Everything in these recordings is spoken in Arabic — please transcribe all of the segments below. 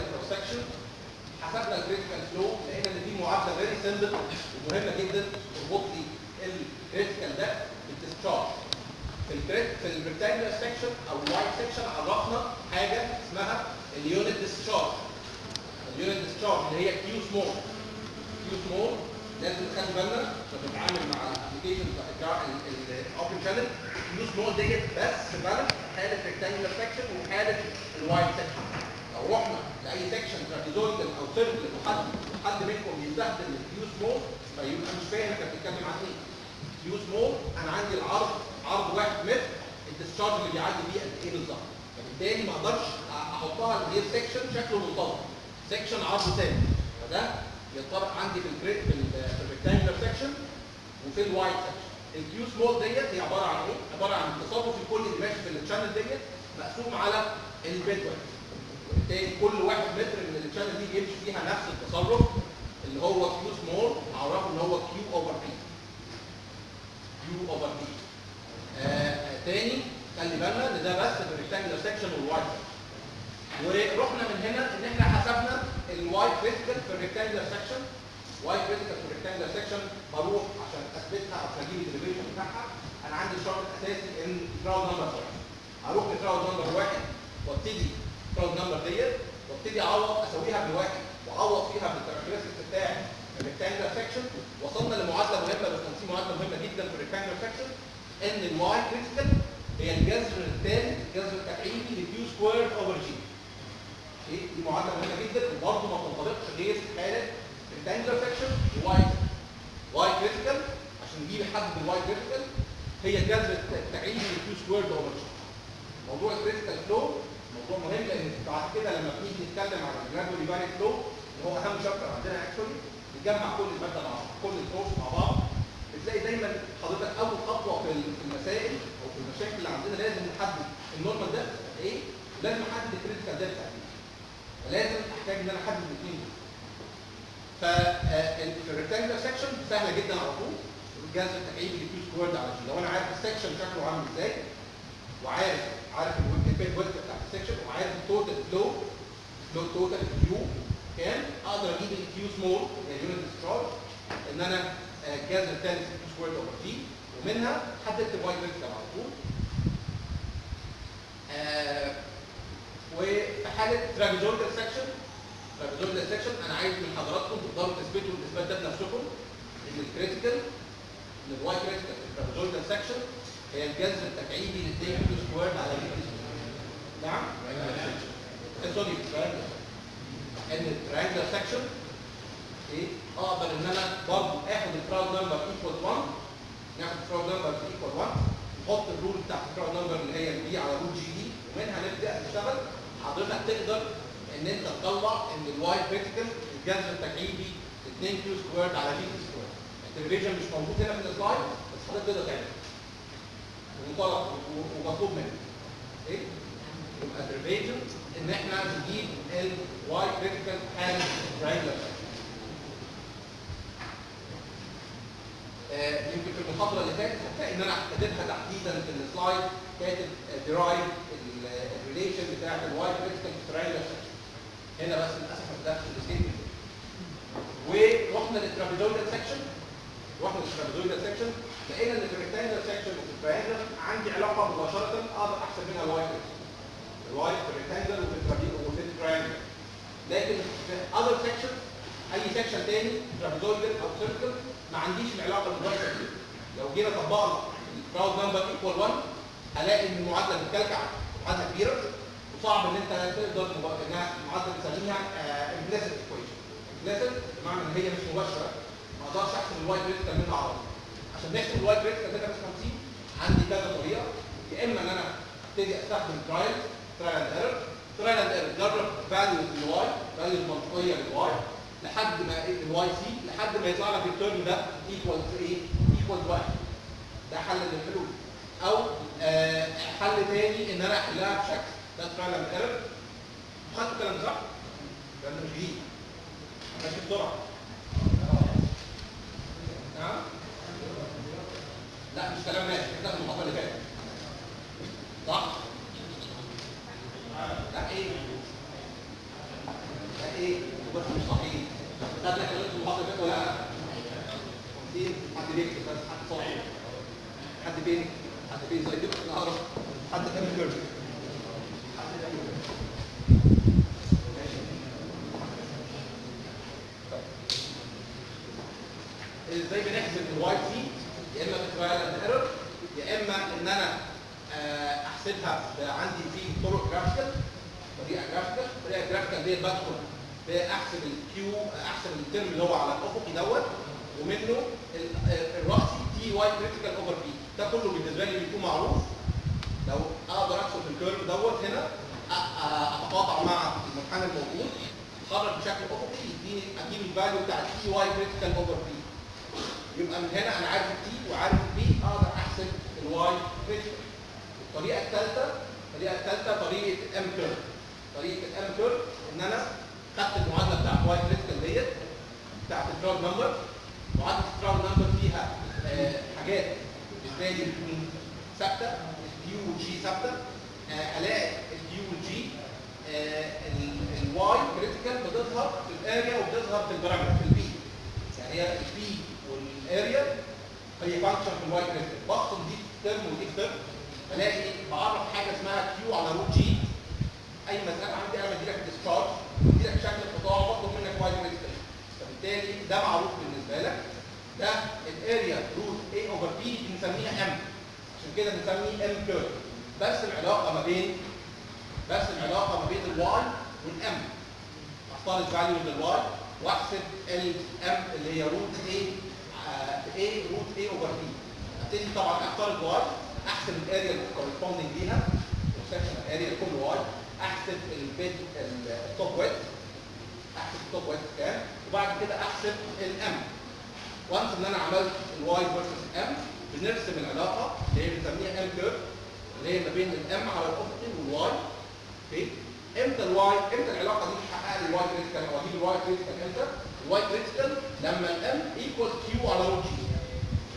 في ال rectangle cross section حسبنا ال critical flow لقينا إن في معادلة very simple ومهمة جدا تربط لي ال critical ده بال discharge في الكريت في ال rectangle section أو ال wide section عرفنا حاجة اسمها ال unit discharge ال unit discharge اللي هي Q small Q small لازم نخلي بالنا عشان نتعامل مع ال application بتاع ال open channel Q small ديت بس بالانس حالة rectangle section وحالة ال wide section لو رحنا لأي section trapezoidal أو circle وحد حد منكم يستخدم ال Q small فيبقى مش فاهم أنت بتتكلم عن إيه. Q small أنا عندي العرض عرض 1 متر ال discharge اللي بيعدي بيه قد إيه بالظبط. فبالتالي ما أقدرش أحطها هي section شكله منتظم. section عرض ثابت فده ينطبق عندي في الكريت في ال rectangular section وفي ال wide section ال Q small ديت هي عبارة عن إيه؟ عبارة عن التصرف الكلي اللي ماشي في ال channel ديت مقسوم على ال bed width وبالتالي كل واحد متر من ال channel دي بيمشي فيها نفس التصرف اللي هو Q small أعرفه إن هو Q over B Q over B تاني خلي بالنا إن ده بس في ال rectangular section وال wide ورحنا من هنا إن إحنا حسبنا ال Y critical في ال rectangular section Y critical في ال rectangular section بروح عشان أثبتها أو أجيب ال derivation بتاعها. أنا عندي شرط أساسي إن Froude number واحد هروح ل Froude number واحد وأبتدي Froude number ديت وابتدي اعوض اسويها بالواحد واعوض فيها بال characteristics بتاع ال rectangular section وصلنا لمعادلة مهمة بس دي معادلة مهمة جدا في ال rectangular section ان ال Y critical هي الجذر الثالث الجذر التكعيبي ل Q square over G دي معادلة مهمة جدا وبرضه ما تنطبقش غير في حالة rectangular section و Y Y critical عشان نجيب حد بال Y critical هي الجذر التكعيبي ل Q square over G موضوع ال critical flow موضوع مهم لأن بعد كده لما بنيجي نتكلم عن ال gradually varied flow اللي هو أهم chapter عندنا actually نجمع كل المادة مع بعض كل ال course مع بعض. بتلاقي دايما حضرتك أول خطوة في المسائل أو في المشاكل اللي عندنا لازم نحدد ال normal depth إيه؟ لازم أحدد ال critical depth بتاعتي لازم أحتاج إن أنا أحدد الاثنين دول. ففي ال rectangular section سهلة جدا على طول. الجذر التكعيبي ل Q squared على G لو أنا عارف ال section شكله عامل إزاي وعارف عارف ال bed ال section وعارف ال total flow flow total Q كام أقدر أجيب ال Q small اللي هي unit discharge ان أنا الجذر الثالث Q squared over G ومنها حددت ال Y critical على طول. آه، وفي حالة trapezoidal section trapezoidal section أنا عايز من حضراتكم تقدروا تثبتوا الإثبات ده بنفسكم. ان ال critical ان ال Y critical في ال trapezoidal section هي الجذر التكعيبي لل D Q squared على G نعم؟ آه، sorry triangular. ان ال triangular section إيه؟ أقدر إن أنا برضه آخد ال Froude number equal 1 ناخد ال Froude number equal 1 نحط ال rule بتاعت ال Froude number اللي هي ال V على root G D ومنها نبدا نشتغل. حضرتك تقدر إن أنت تطلع إن ال Y critical الجذر التكعيبي 2 Q squared على G Q ال derivation مش موجود هنا في ال slide بس حضرتك تقدر تعمله ومطالب ومطلوب منك. إيه؟ ال derivation إن إحنا نجيب ال Y critical in triangular يمكن في المحاضرة اللي فاتت هتلاقي إن أنا كاتبها تحديدا في ال slide كاتب derive ال relation بتاعت ال Y critical triangular هنا بس للأسف ما بداتش ال statement ورحنا لل trapezoidal section رحنا لل trapezoidal section لقينا إن في ال rectangular section وفي عندي علاقة مباشرة أقدر أحسب منها ال Y critical ال Y وفي ال triangular لكن في other section أي section تاني trapezoidal أو circle ما عنديش العلاقة المباشره دي. لو جينا طبقنا ال Froude number equal 1 هلاقي إن المعادلة بتكلكع معادلة كبيرة. وصعب إن أنت تقدر انها معادله تسميها implicit equation implicit بمعنى إن هي مش مباشرة. ما أقدرش أحسب ال Y critical منها على طول عشان نحسب ال Y critical ده بس 50 عندي كذا طريقة. يا إما إن أنا أبتدي أستخدم trial trial and error trial and error جرب values لل Y values منطقيه لل Y لحد ما ال Y C لحد ما يطلع لك ال term ده equal إيه؟ equal واحد ده حل من الحلول أو آه حل تاني إن أنا أحلها بشكل. ده trial and error خدتوا الكلام صح؟ ده مش جديد. ماشي بسرعة. نعم؟ لا مش كلام ماشي. ده المحاضرة اللي فاتت صح؟ لا إيه؟ لا إيه؟ بس ولا لا؟ دي حد بيكتب بس حد بين زي دي النهارده حد تاني كيرف حد تاني curve ماشي إزاي بنحسب ال Y C يا اما ب trial and error يا اما ان أنا آه، احسبها ب- عندي في طرق graphical طريقه graphical الطريقة ال graphical ديت بدخل باحسب ال Q احسب ال term اللي هو على الافقي دوت ومنه ال- ال- الرأسي T Y critical over B ده كله بالنسبة لي بيكون معروف. لو أقدر في ال curve دوت هنا أتقاطع مع المنحنى الموجود. اتحرك بشكل أفقي يديني أجيب ال value بتاع T Y critical over B يبقى من هنا أنا عارف ال T وعارف ال B أقدر أحسب ال Y critical الطريقة الثالثه الطريقة الثالثه طريقة ال M curve طريقة ال M curve إن أنا خدت المعادلة بتاعت Y critical ديت بتاعت ال Froude number معادلة ال Froude number فيها آه حاجات بالنسبة لي تكون ثابته ال Q وال G ثابتة. آه ألاقي ال Q وال G ال Y critical بتظهر في ال area وبتظهر في ال parameter في ال B يعني هي ال B وال area هي function في ال Y critical بفصل دي term ودي term بلاقي بعرف حاجة اسمها Q على root G أي مساله عندي أنا بدي لك discharge بدي لك شكل قطاع وأطلب منك Y critical فبالتالي ده معروف بالنسبة لك. ده ال area root A over B بنسميها M عشان كده بنسميه M curve بس العلاقة ما بين بس العلاقة ما بين ال Y وال M أختار ال value لل Y وأحسب ال M اللي هي root A A root A over B ابتدي طبعا أختار ال Y أحسب ال area ال corresponding ليها ال section area لكل y احسب ال width ال top width احسب ال top width كام وبعد كده أحسب ال M once إن أنا عملت ال y versus M بنرسم العلاقة اللي هي بنسميها M curve اللي هي ما بين ال M على الافقي وال y okay؟ إمتى ال y إمتى العلاقة دي تحقق لي ال y critical أو أجيب ال y critical إمتى؟ ال y critical لما ال M equal Q على root g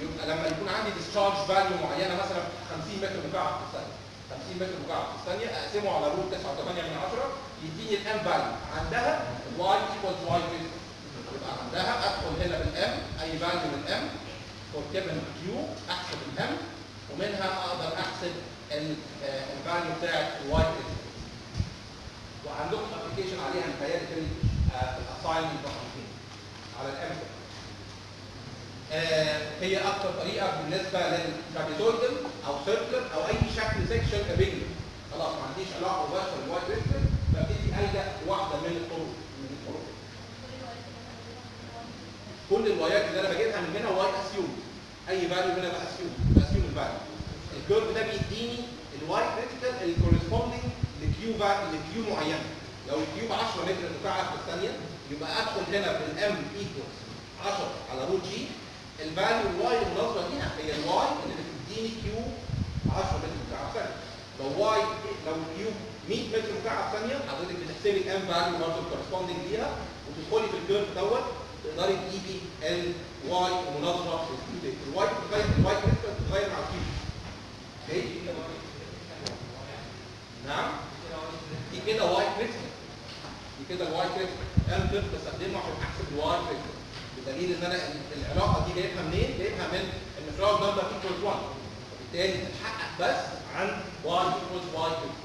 يبقى لما يكون عندي discharge value معينة مثلا 50 متر مكعب في الثانية. 50 متر مكعب في الثانية أقسمه على root 9.8 من 10 يديني ال M value عندها ال y equal y critical يبقى عندها أدخل هنا بال M أي value من for given Q أحسب ال M ومنها أقدر أحسب ال value بتاعت ال y وعندكم application عليها متهيألي في ال assignment على ال M. آه هي أكثر طريقة بالنسبة لل trapezoidal أو circular أو أي شكل section regular خلاص ما عنديش علاقه مباشره بال y critical فابتدي ألجأ الطرق من الطرق. كل ال y ات اللي أنا بجيبها من هنا واي أسيوم. أي فاليو هنا باسيوم باسيوم الفاليو الكيرف ده بيديني الواي كريتيكال الكورسبوندنج لكيو لكيو معينه لو ال Q ب 10 متر مكعب في الثانية يبقى أدخل هنا بال M equals 10 على root g ال value ال y المناسبة ليها هي ال y اللي بتديني Q 10 متر مكعب ثانية لو y لو Q 100 متر مكعب ثانية حضرتك بتحسبي ال M value برضه corresponding ليها وتدخلي في ال curve دوت تقدري تجيبي الواي المناظره للكيو الواي بتتغير الواي بتتغير مع الكيو okay نعم دي كده y critical دي كده ال y critical M curve بستخدمه عشان احسب ال y critical بدليل ان أنا العلاقه دي جايبها منين؟ جايبها من ان Froude number equals 1 وبالتالي تتحقق بس عن y equals y critical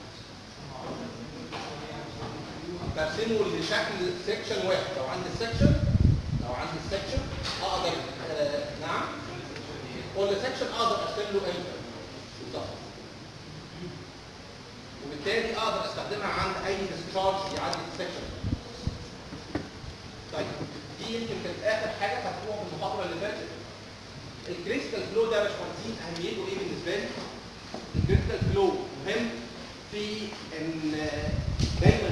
برسمه لشكل section واحد لو عندي ال section لو عندي ال section أقدر آه نعم؟ كل section أقدر ارسم له بالظبط وبالتالي أقدر أستخدمها عند أي discharge يعدي ال section طيب دي يمكن كانت آخر حاجة خدتوها في المحاضرة اللي فاتت. ال critical flow ده يا باشمهندسين أهميته إيه بالنسبة لي؟ ال critical flow مهم في إن دايما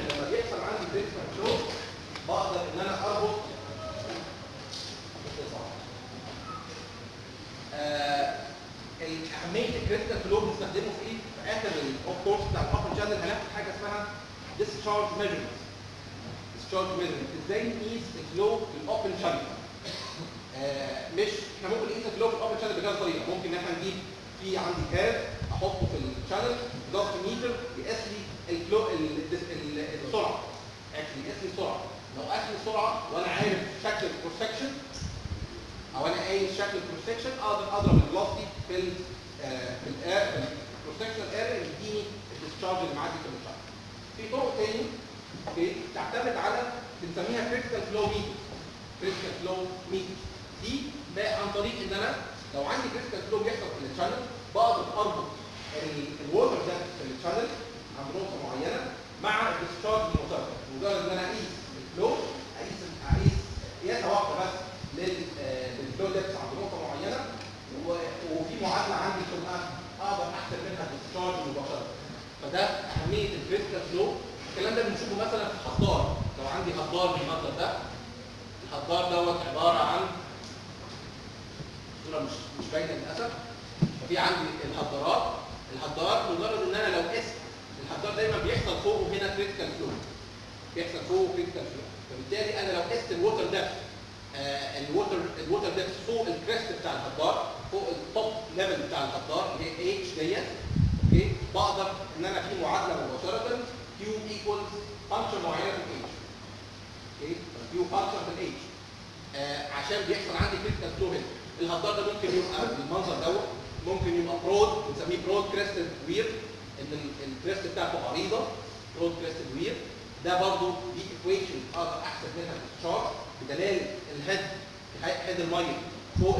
المية فوق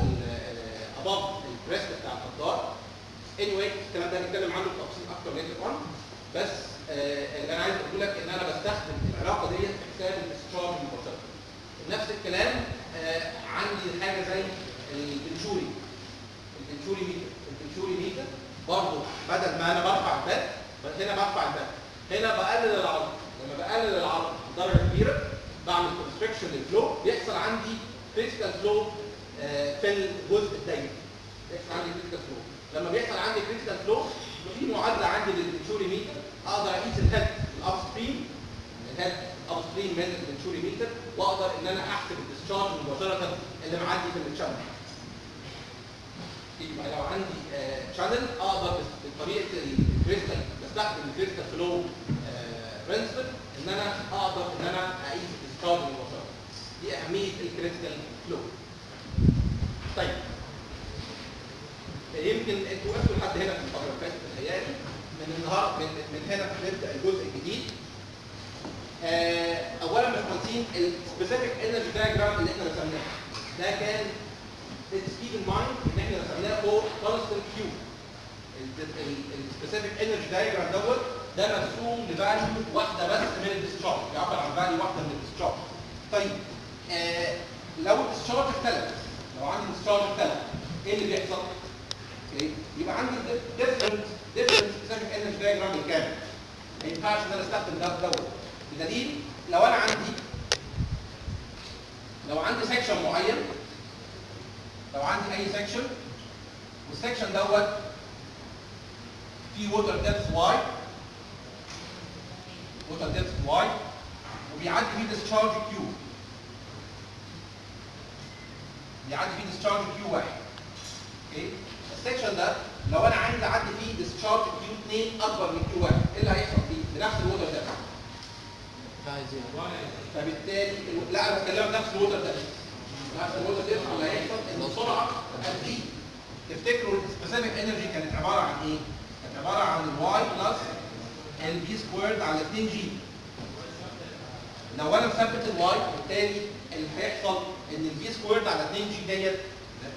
above ال crest بتاع الهدار anyway الكلام ده هنتكلم عنه بتفصيل أكتر later on. بس آه اللي أنا عايز أقول لك إن أنا بستخدم العلاقة ديت في حساب ال discharge المباشرة. نفس الكلام آه عندي حاجة زي ال Venturi. ال Venturi meter ال Venturi meter برضه بدل ما أنا برفع الباب هنا برفع الباب. هنا بقلل العرض. لما بقلل العرض بدرجة كبيرة بعمل constriction لل flow بيحصل عندي critical flow في الجزء الضيق بيحصل عندي critical flow لما بيحصل عندي critical flow في معادلة عندي لل Venturi meter. أقدر أقيس ال head ال upstream ال head upstream من ال Venturi meter وأقدر إن أنا أحسب ال discharge مباشرة اللي معدي في ال channel يبقى لو عندي channel أقدر بس- بطريقة ال critical بستخدم ال critical flow principle إن أنا أقدر إن أنا أقيس ال discharge مباشرة. دي اهميه ال critical flow طيب. يمكن أنتوا وقفتوا لحد هنا في المحاضره اللي فاتت متهيألي من النهارده من, من هنا نبدأ الجزء الجديد. آه، اولا مهندسين ال specific energy diagram اللي إحنا رسمناه ده كان in mind ان إحنا رسمناه فوق constant Q. ال specific energy diagram دوت ده مرسوم ل value واحدة بس من ال discharge بيعبر عن value واحدة من ال discharge طيب. آه لو ال discharge اختلف لو عندي ال discharge اختلف إيه اللي بيحصل؟ okay يبقى عندي different different specific energy diagram بالكامل ما ينفعش إن أنا أستخدم ده دوت بدليل لو أنا عندي لو عندي section معين لو عندي أي section وال section دوت فيه water depth y water depth y وبيعدي فيه discharge Q بيعدي فيه discharge Q واحد okay ال section ده لو أنا عايز اعدي فيه discharge Q 2 أكبر من Q واحد إيه اللي هيحصل؟ فيه؟ بنفس ال water depth فبالتالي ال- لا أنا بتكلم نفس ال water depth. نفس ال water depth اللي هيحصل إن السرعة هتزيد تفتكروا ال specific energy كانت عبارة عن إيه؟ كانت عبارة عن ال y plus ال V squared على 2 g لو أنا مثبت ال y بالتالي اللي هيحصل إن ال V squared على 2 g ديت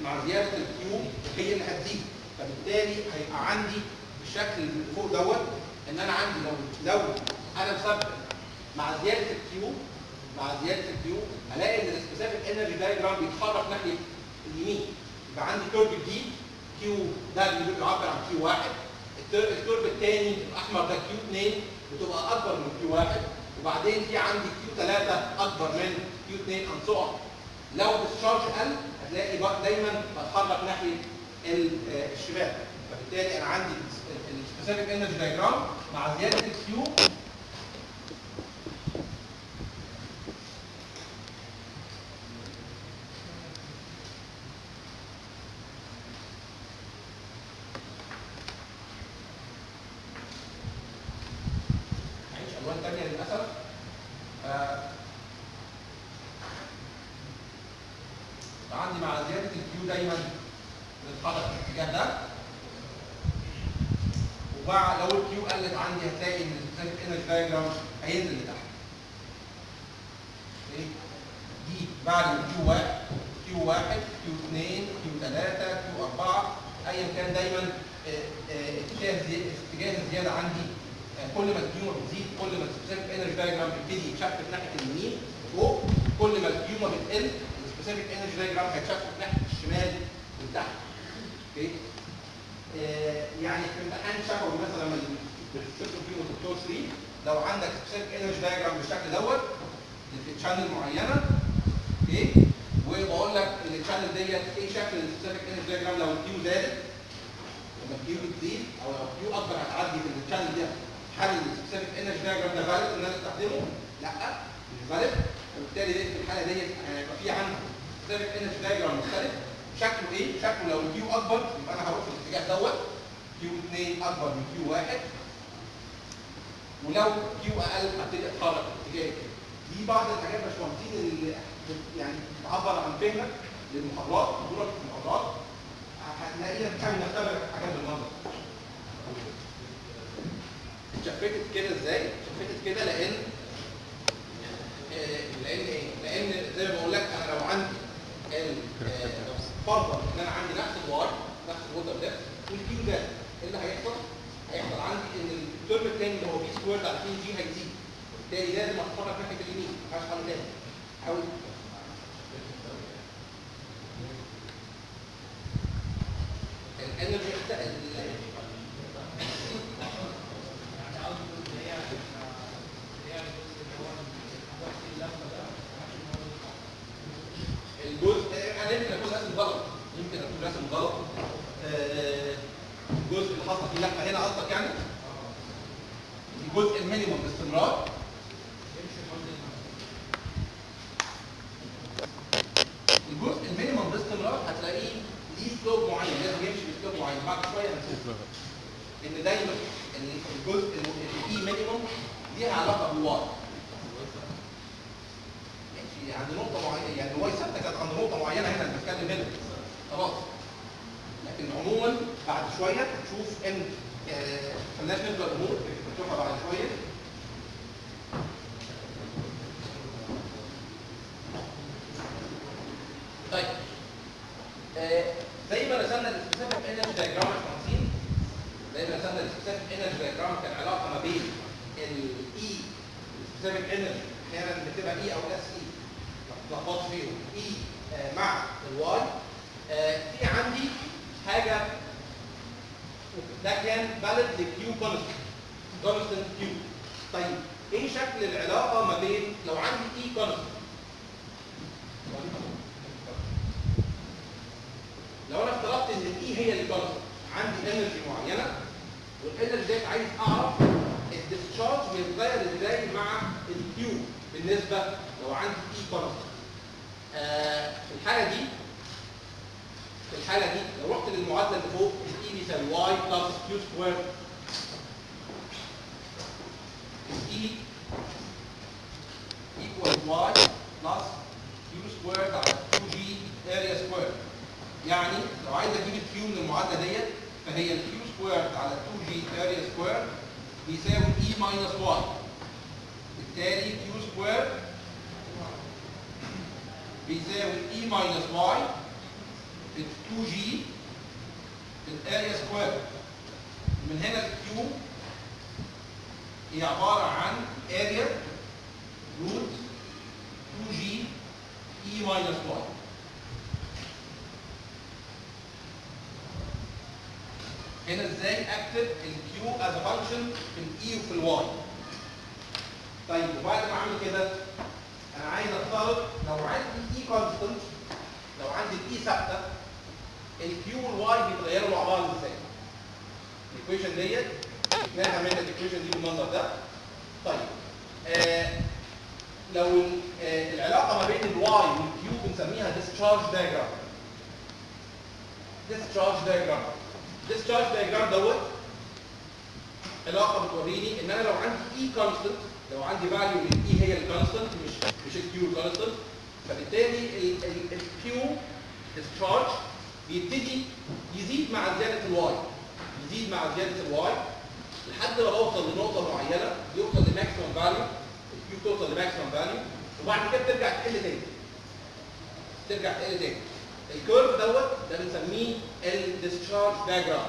مع زيادة ال Q هي اللي هتزيد. فبالتالي هيبقى عندي بالشكل اللي فوق دوت إن أنا عندي لو لو أنا مثبت مع زيادة ال Q مع زيادة ال Q ألاقي إن ال specific energy diagram بيتحرك ناحية اليمين. يبقى عندي curve جديد Q ده اللي بيعبر عن Q واحد. ال curve الثاني الأحمر ده Q 2 بتبقى أكبر من Q واحد. وبعدين في عندي Q 3 أكبر من Q 2 and so لو ال discharge قل هتلاقي دايما بتحرك ناحية آه، الشمال فبالتالي أنا عندي ال specific energy diagram مع زيادة ال Q معيش الوان تانية للاسف آه، عندي مع زياده ال Q دايما بتتحرك في الاتجاه ده ومع لو ال Q قلت عندي هتلاقي ان ال specific energy diagram هينزل لتحت إيه دي بعد ال Q 1 Q 1 Q 2 Q 3 Q 4 ايا كان دايما آه، آه، اتجاه زي- اتجاه الزياده عندي آه، كل ما ال Q بتزيد كل ما ال specific energy diagram بيبتدي يت shift ناحيه اليمين فوق كل ما ال Q ما بتقل ال specific energy diagram هيت shift ناحيه الشمال من تحت okay آه، يعني في امتحان شفوي مثلا لما بتشوفوا فيه الدكتور 3 لو عندك specific energy diagram بالشكل دوت في channel معينه okay وبقول لك ان ال channel ديت إيه شكل ال specific energy diagram لو ال Q زادت لما ال Q بتزيد أو لو ال Q اكبر هتعدي في ال channel دي هل ال specific energy diagram ده valid ان أنا استخدمه؟ لا مش valid فبالتالي دي في الحاله ديت هيبقى في عندي specific energy diagram مختلف شكله إيه؟ شكله لو ال Q اكبر يبقى أنا هروح في الاتجاه دوت Q 2 اكبر من Q 1 ولو Q أقل هبتدي اتحرك الاتجاه التاني. دي بعض الحاجات يا باشمهندسين اللي يعني بتعبر عن فهمك للمحاضرات حضورك في المحاضرات هتلاقينا بنحاول نختبر حاجات بالمنظر ات shift ت كده إزاي؟ ات shift ت كده لأن لأن إيه؟ لأن زي ما بقول لك أنا لو عندي ال- فرضا إن أنا عندي نفس ال Y نفس ال water ده وال Q ده إيه اللي هيحصل؟ هيحصل عندي إن ال term الثاني اللي هو V squared على 2 g هيزيد بالتالي لازم اتحرك ناحية اليمين ما ينفعش حل تاني حاول. الأنرجي الجزء أنا يمكن اكون راسم غلط يمكن اكون راسم غلط آه، الجزء اللي حصل فيه لفه هنا قصدك يعني الجزء المينيموم باستمرار الجزء ال minimum باستمرار هتلاقيه ليه slope معين لازم يمشي ب slope معين بعد شوية هنشوف ان دايما ان الجزء اللي فيه minimum ليها علاقه بال Y ماشي عند نقطه معينه يعني ال Y ثابته كانت عند نقطه معينه هنا اللي بتكلم هنا خلاص لكن عموما بعد شوية هتشوف ان آه، خليناش نبدا الأمور نشوفها بعد شوية طيب آه، زي ما رسمنا ال specific energy diagram يا باشمهندسين زي ما رسمنا ال specific energy diagram كان علاقه ما بين ال E ال specific energy أحيانا بتبقى E أو S E ما تلخبطش فيهم E آه، مع ال Y آه، في عندي حاجة ده كان valid ل Q constant constant Q طيب إيه شكل العلاقه ما بين لو عندي E constant هي ال constant عندي energy معينه وال energy ديت عايز اعرف ال discharge بيتغير إزاي مع ال Q بالنسبة لو عندي E constant آه في الحالة دي في الحالة دي لو رحت للمعادله اللي فوق ال E بيساوي Y plus Q square ال E equals Y plus Q squared على 2g area squared. يعني لو عايز أجيب ال Q من المعادلة ديت فهي ال Q squared على 2g area squared بيساوي E minus Y. بالتالي Q squared بيساوي E minus Y في 2g في ال area square من هنا ال Q هي عبارة عن area root 2g E minus Y. هنا إزاي اكتب ال Q as function في ال E وفي ال Y طيب وبعد ما أعمل كده أنا عايز افترض لو عندي E constant لو عندي ال E ثابتة ال Q وال Y بيتغيروا مع بعض إزاي؟ ال equation ديت جبناها من ال equation دي بالمنظر ده؟ طيب آه لو آه العلاقة ما بين ال Y وال Q بنسميها discharge diagram. discharge diagram. discharge diagram دوت علاقة بتوريني إن أنا لو عندي E constant لو عندي value لل E هي ال constant مش مش ال Q ال constant فبالتالي ال Q discharge بيبتدي يزيد مع زيادة ال Y يزيد مع زيادة ال Y لحد ما بوصل لنقطة معينة يوصل ل maximum value ال Q توصل ل maximum value وبعد كده بترجع تقل تاني. ترجع تقل تاني. ال curve دوت ده بنسميه ال discharge diagram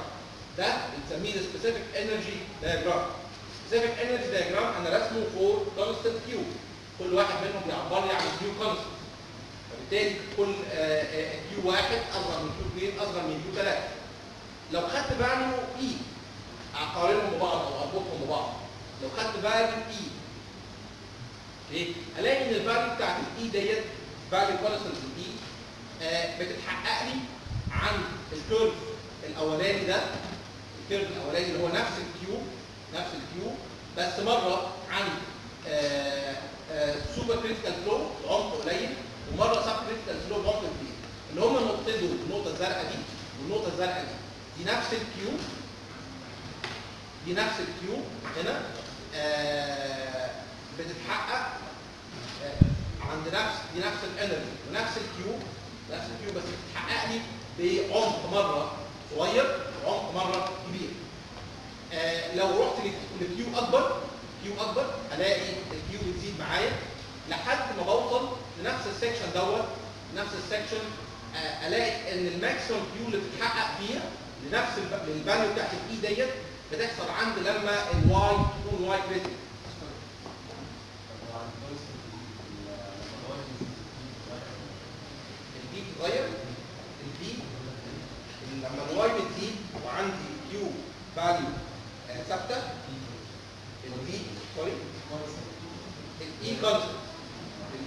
ده بنسميه ال specific energy diagram specific energy diagram أنا رسمه for constant Q كل واحد منهم بيعبر لي عن Q constant. فبالتالي كل Q واحد أصغر من Q 2 أصغر من Q 3 لو خدت value E أقارنهم ببعض أو أربطهم ببعض. لو خدت value E إيه؟ ألاقي إن ال value بتاعت ال E ديت value constant ال E آه، بتتحقق لي عن ال curve الأولاني ده ال curve الأولاني اللي هو نفس ال Q نفس ال Q بس مرة عن supercritical flow بعمق قليل ومرة subcritical flow بعمق كبير. اللي هم النقطتين دول النقطة الزرقاء دي والنقطة الزرقاء دي. دي نفس ال Q دي نفس ال Q هنا آه، بتتحقق آه، عند نفس دي نفس ال energy ونفس ال Q نفس ال Q بس بتتحقق لي بعمق مرة صغير وعمق مرة كبير. آه لو رحت ل Q أكبر Q أكبر الاقي ال Q بتزيد معايا لحد ما بوصل لنفس ال section دوت نفس ال section آه ألاقي إن ال maximum Q اللي بتتحقق فيها لنفس ال value بتاعت ال E ديت بتحصل عند لما ال y تكون y critic البي بتتغير البي لما ال y بتزيد وعندي Q value ثابته البي سوري الاي كونستنت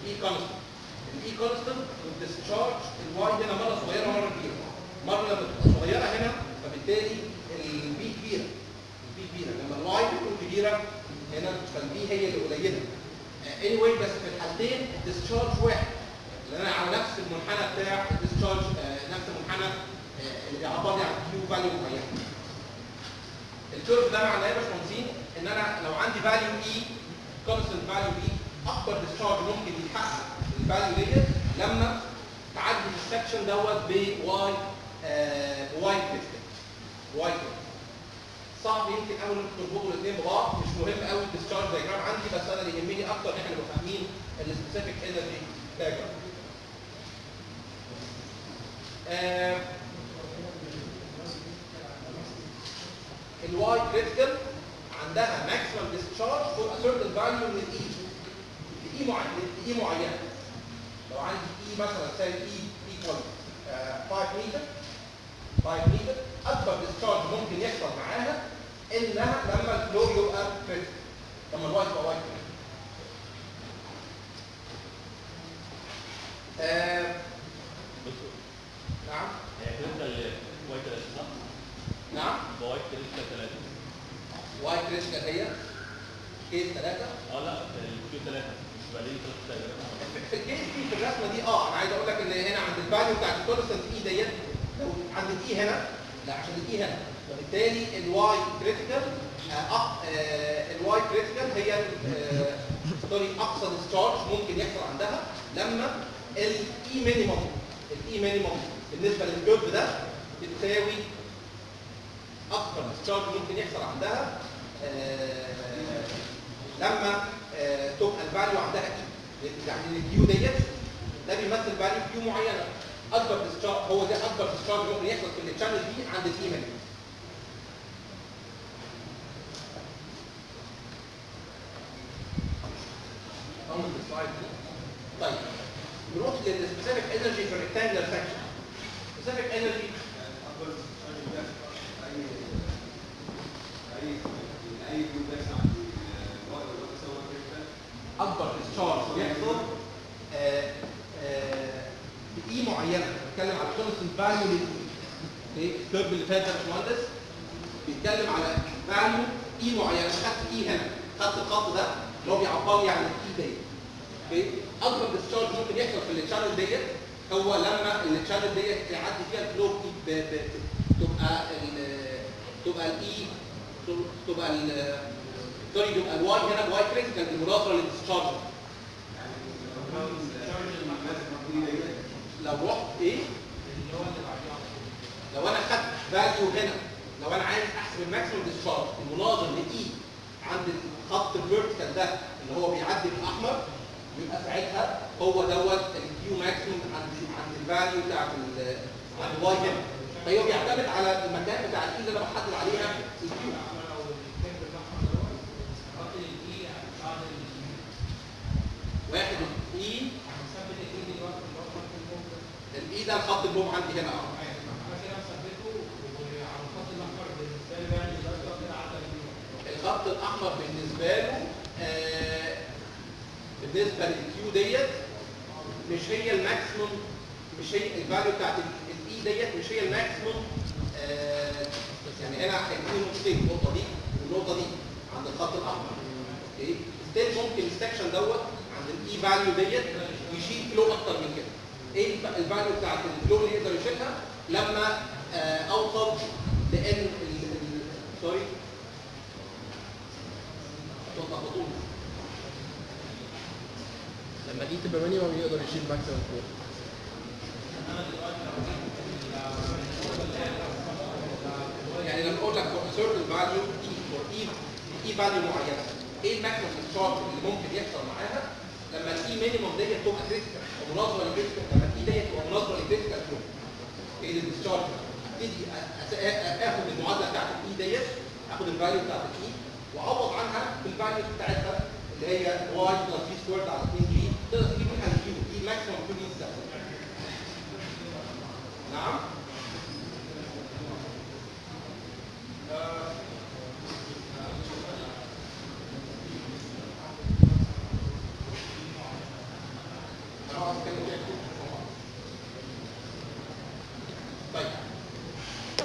الاي كونستنت الاي كونستنت والديسشارج الواي هنا مرة صغيرة ومرة كبيرة. مرة لما تبقى صغيرة هنا فبالتالي ال V كبيرة. ال V كبيرة. لما ال y بتكون كبيرة هنا فال V هي اللي قليلة. anyway بس في الحالتين ال discharge واحد. لأن أنا على نفس المنحنى بتاع ال discharge نفس المنحنى آه، اللي بيعبر لي عن Q value معين. ال curve ده معناه يا باشمهندسين إن أنا لو عندي value E constant value E أكبر discharge ممكن يتحقق ال value ديت لما تعدي ال section دوت ب y آه ب y critical y critical صعب يمكن قوي إنكم تربطوا الاثنين ببعض. مش مهم قوي ال discharge diagram عندي بس أنا اللي يهمني أكتر إن إحنا نبقى فاهمين ال specific energy diagram ال y critical عندها maximum discharge for certain value من ال E ل E معين ل E معينه لو عندي E مثلا سالب E equal 5 متر 5 متر أكبر discharge ممكن يحصل معاها إنها لما ال flow يبقى critical لما ال y يبقى y critical آه دكتور نعم هي كده ال y كده case 3 آه لا ال Q 3 مش بعدين ثلاث تقريبا. في الكيس دي في الرسمة دي آه أنا عايز أقول لك إن هنا عند الفاليو بتاعت التوليسنس اي ديت لو عند الاي هنا لا عشان الاي هنا. فبالتالي الواي كريتيكال الواي كريتيكال هي آه، سوري أقصى ديسشارج ممكن يحصل عندها لما الاي مينيموم الاي مينيموم بالنسبة للكيرف ده بتساوي اكبر ديسشارج ممكن يحصل عندها آه، لما آه، تبقى ال value عندها E يعني ال Q ديت ده بيمثل value Q معينه أكبر discharge هو ده أكبر discharge ممكن يحصل في ال channel دي عند ال E minimum أول ال slide دي. طيب. نروح لل specific energy في ال rectangular section specific energy اكبر discharge بيحصل آه، آه، ب E معينه بتكلم على constant value لل E ال curve اللي فات ده باشمهندس بيتكلم على value E معينه خدت E هنا خدت الخط ده اللي هو بيعبر لي عن ال E ديت okay اكبر discharge ممكن يحصل في ال channel ديت هو لما ال channel ديت يعدي فيها ال flow تبقى تبقى ال E تبقى ال sorry تبقى ال y هنا ال y critical بالمناظره لل discharge لو رحت إيه لو أنا خدت value هنا لو أنا عايز احسب ال maximum discharge المناظر ل E عند الخط ال vertical ده اللي هو بيعدي بالاحمر يبقى ساعتها هو دوت ال Q maximum عند عند ال value بتاعت عند الواي هنا فهو بيعتمد على المكان بتاع الاي اللي أنا بحدد عليها الكيو واحد الاي الاي ده الخط البوم عندي هنا اهو الخط الأحمر بالنسبة له آه بالنسبة للكيو ديت مش هي الماكسيموم مش هي الفاليو بتاعت الاي ديت مش هي الماكسيموم آه يعني هنا هيكون نقطتين النقطة دي والنقطه دي عند الخط الأحمر. okay؟ still ممكن ال section دوت عند ال E value ديت يشيل flow أكتر من كده إيه الف- ال value بتاعت ال flow اللي يقدر يشيلها لما اوصل لأن sorry تلخبطوني لما دي تبقى minimum يقدر يشيل maximum فوق يعني لما أقول لك certain value E for E E value معينة إيه ال maximum discharge اللي ممكن يحصل معاها لما ال E minimum ديت تبقى critical ومناظره لل critical لما ال E ديت تبقى مناظره لل critical flow إيه ال discharge ابتدي أ- أ- آخد المعادلة بتاعت ال E ديت آخد ال value بتاعت ال E وأعوض عنها بال value بتاعتها اللي هي Y plus V squared على 2 G تقدر تجيب منها ال Q دي maximum Q دي نعم أنا هقعد أتكلم فيها كتير. طيب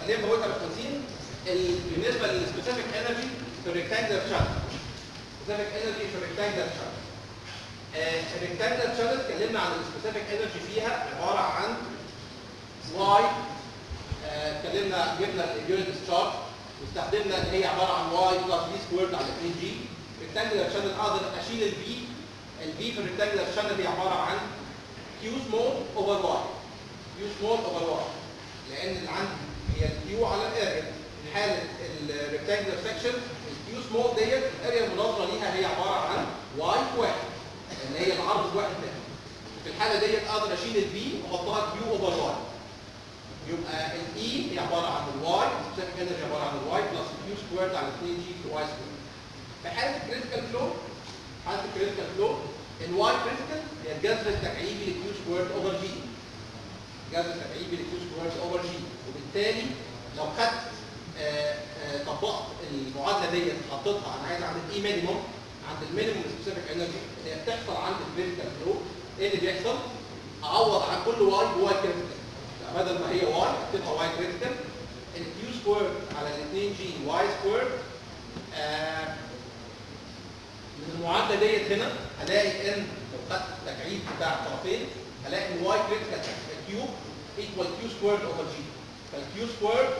اللي بقولها بالتنسيق ال- بالنسبة لل specific energy في ال rectangular channel specific energy في ال rectangular channel ال rectangular channel اتكلمنا عن ال specific energy فيها عباره عن Y اتكلمنا جبنا ال unit chart واستخدمنا ان هي عباره عن Y plus V squared على 2 G rectangular channel أقدر اشيل ال V ال V في ال rectangular channel هي عباره عن Q small over Y Q small over Y لأن اللي عندي هي ال Q على ال area في حاله ال rectangular section ال Q small ديت ال area المناظره ليها هي عباره عن Y واحد لأن هي العرض واحد منها في الحالة ديت أقدر أشيل ال V وأحطها Q over Y يبقى ال E هي عبارة عن ال Y specific energy عبارة عن ال Y plus Q squared على 2 G في Y squared في حالة ال critical flow حالة ال critical flow ال Y critical هي الجذر التكعيبي ل Q squared over G جذر تكعيبي ل Q squared over G وبالتالي لو خدت آه، آه، طبقت المعادلة ديت حطيتها أنا عايز عند ال E minimum عند ال minimum specific energy اللي هي بتحصل عند ال critical flow إيه اللي بيحصل؟ أعوض عن كل Y ب Y critical بدل ما هي Y اكتبها Y critical ال Q square على ال 2 G Y square المعادلة ديت هنا هلاقي إن لو خدت التكعيب بتاع الطرفين هلاقي إن Y critical cube equal Q squared over G فال Q squared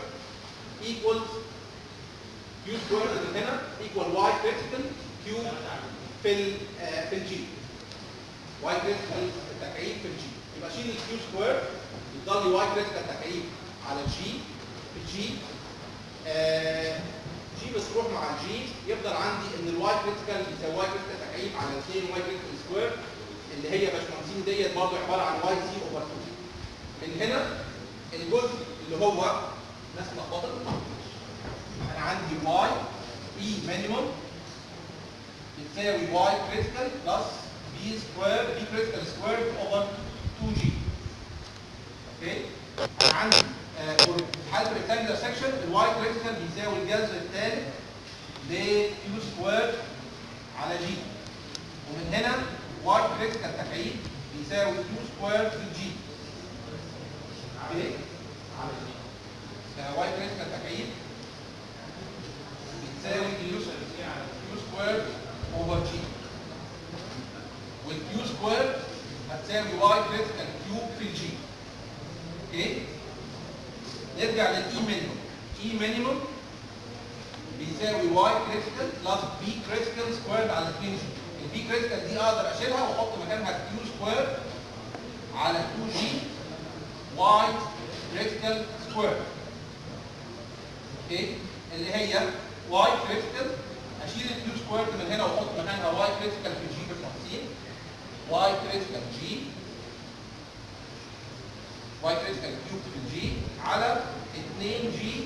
equal Q squared اللي هنا equal Y critical cube في ال آه، في ال G Y critical التكعيب في ال G يبقى شيل ال Q squared يفضل لي Y critical تكعيب على ال G في ال G G بس تروح مع ال G يفضل عندي إن ال Y critical يساوي Y critical تكعيب على 2 Y critical square اللي هي باشمهندسين ديت برضه عبارة عن YC over 2 من هنا الجزء اللي هو ناس لخبطت أنا عندي Y E minimum بتساوي Y critical plus square V critical square over 2 G okay أنا عندي في حاله ال rectangular section ال Y critical بيساوي الجذر الثالث ل Q square على G ومن هنا Y critical تكعيب بيساوي Q square في ال G okay Y critical تكعيب بتساوي Q Q square over G وال Q square هتساوي Y critical cube في ال G okay نرجع لل E minimum E minimum بيساوي Y critical plus V critical square على 2 G ال V critical دي أقدر أشيلها وأحط مكانها Q square على 2 G Y critical square okay اللي هي Y critical أشيل ال Q square من هنا وأحط مكانها Y critical في G ب 50 Y critical G Y critical cube في ال G على 2 G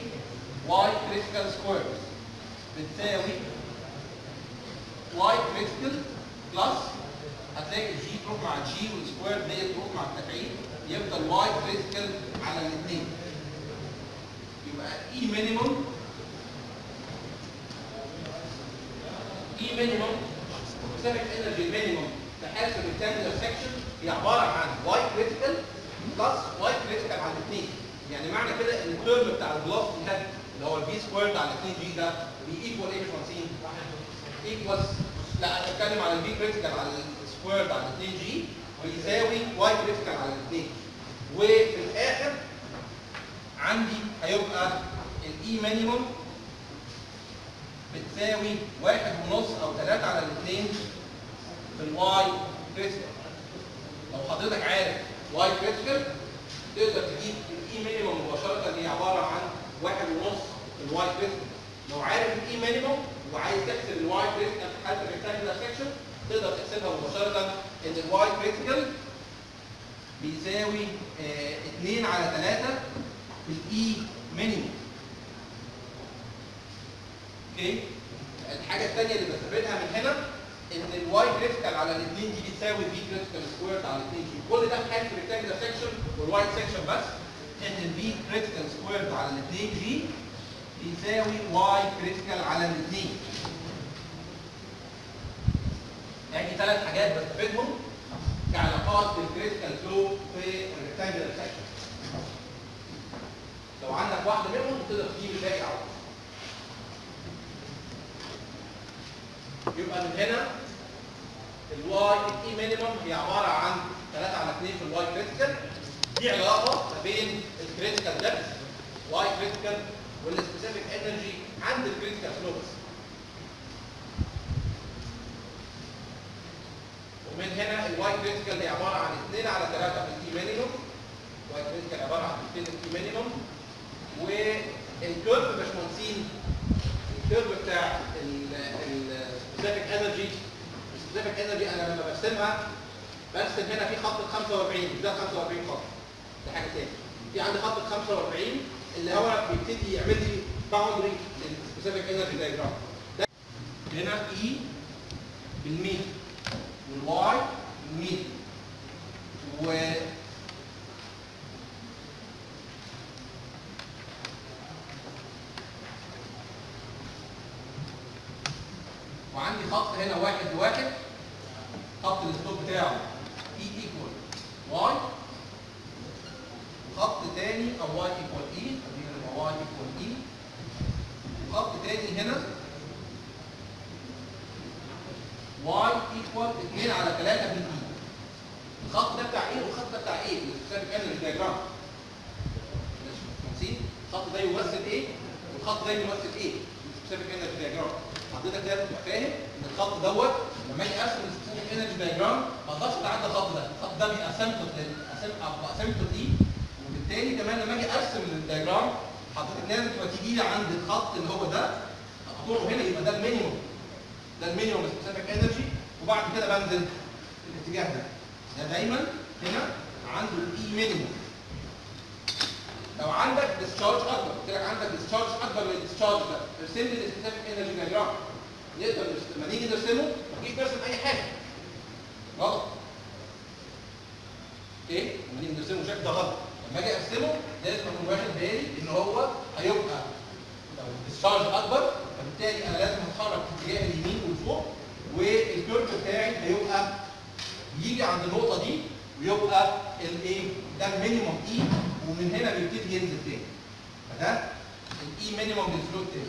Y critical square بتساوي Y critical plus هتلاقي ال G تروح مع ال G وال square ديت تروح مع التكعيب يفضل Y critical على الاثنين يبقى E minimum E minimum specific energy minimum في حاله ال rectangular section هي عبارة عن Y critical plus Y critical على الاثنين يعني معنى كده إن ال term بتاع ال velocity head اللي هو ال V squared على 2 G ده بي equal إيه يا باشمهندسين؟ equals لا أنا بتكلم على ال V critical على ال squared على 2 G ويساوي Y critical على الاثنين وفي الآخر عندي هيبقى ال E minimum بتساوي واحد ونص أو ثلاثة على الاثنين في ال Y critical لو حضرتك عارف Y critical تقدر تجيب ال E minimum مباشرة هي عبارة عن واحد ونص ال Y critical لو عارف ال E minimum وعايز تحسب ال Y critical في حالة ال rectangular section تقدر تحسبها مباشرة إن ال Y critical بيساوي 2 على 3 في ال E minimum okay الحاجة الثانية اللي بستفيدها من هنا ان ال Y critical على الاثنين دي بتساوي ال V critical squared على الاثنين G كل ده في حاله ال rectangular section وال wide section بس. ان ال V critical squared على الاثنين G بيساوي Y critical على الاثنين. يعني ثلاث حاجات بستفيدهم كعلاقات بال critical flow في ال rectangular section لو عندك واحدة منهم تقدر تجيب الباقي على طول. يبقى من هنا ال Y ال E minimum هي عبارة عن 3 على 2 في ال Y critical دي علاقة ما بين ال critical depth Y critical وال specific energy عند ال critical flow بس ومن هنا ال y critical هي عباره عن 2 على 3 في ال E minimum y critical عباره عن 2 ال E minimum وال curve باشمهندسين ال curve بتاع ال specific energy ال specific energy أنا لما برسم هنا في خط ال 45 ده 45 خط. ده حاجة تاني. في عندي خط ال 45 اللي هو بيبتدي يعمل لي boundary لل specific energy diagram. هنا E بالميتر وال y بالميتر و وعندي خط هنا واحد لواحد خط ال slope بتاعه E equal y خط تاني أو y equal E خلينا نبقى y equal E وخط تاني هنا y equal 2 على 3 في E الخط ده بتاع إيه والخط ده بتاع إيه ال specific energy diagram ماشي الخط ده يمثل إيه والخط ده يمثل إيه ال specific energy diagram حضرتك لازم تبقى فاهم ان الخط دوت لما أجي ارسم ال specific energy diagram ما أقدرش اتعدى الخط ده الخط ده بيبقى asymptote asymptote دي وبالتالي كمان لما أجي ارسم ال diagram حضرتك لازم تبقى تيجي لي عند الخط اللي هو ده اقطعه هنا يبقى ده ال minimum ده ال minimum specific energy وبعد كده بنزل في الاتجاه ده ده دايما هنا عنده ال E minimum لو عندك discharge اكبر قلت لك عندك discharge اكبر من ال discharge ده ارسم لي ال specific energy diagram نقدر نرسم- لما نيجي نرسمه ما تجيش نرسم اي حاجة غلط okay لما نيجي نرسمه شكل ده غلط لما أجي ارسمه لازم اكون واخد بالي ان هو هيبقى لو ال discharge اكبر فبالتالي أنا لازم اتحرك في اتجاه اليمين والفوق وال curve بتاعي هيبقى يجي عند النقطه دي ويبقى ال E ده ال minimum E ومن هنا بيبتدي ينزل تاني فده ال E minimum لل flow التاني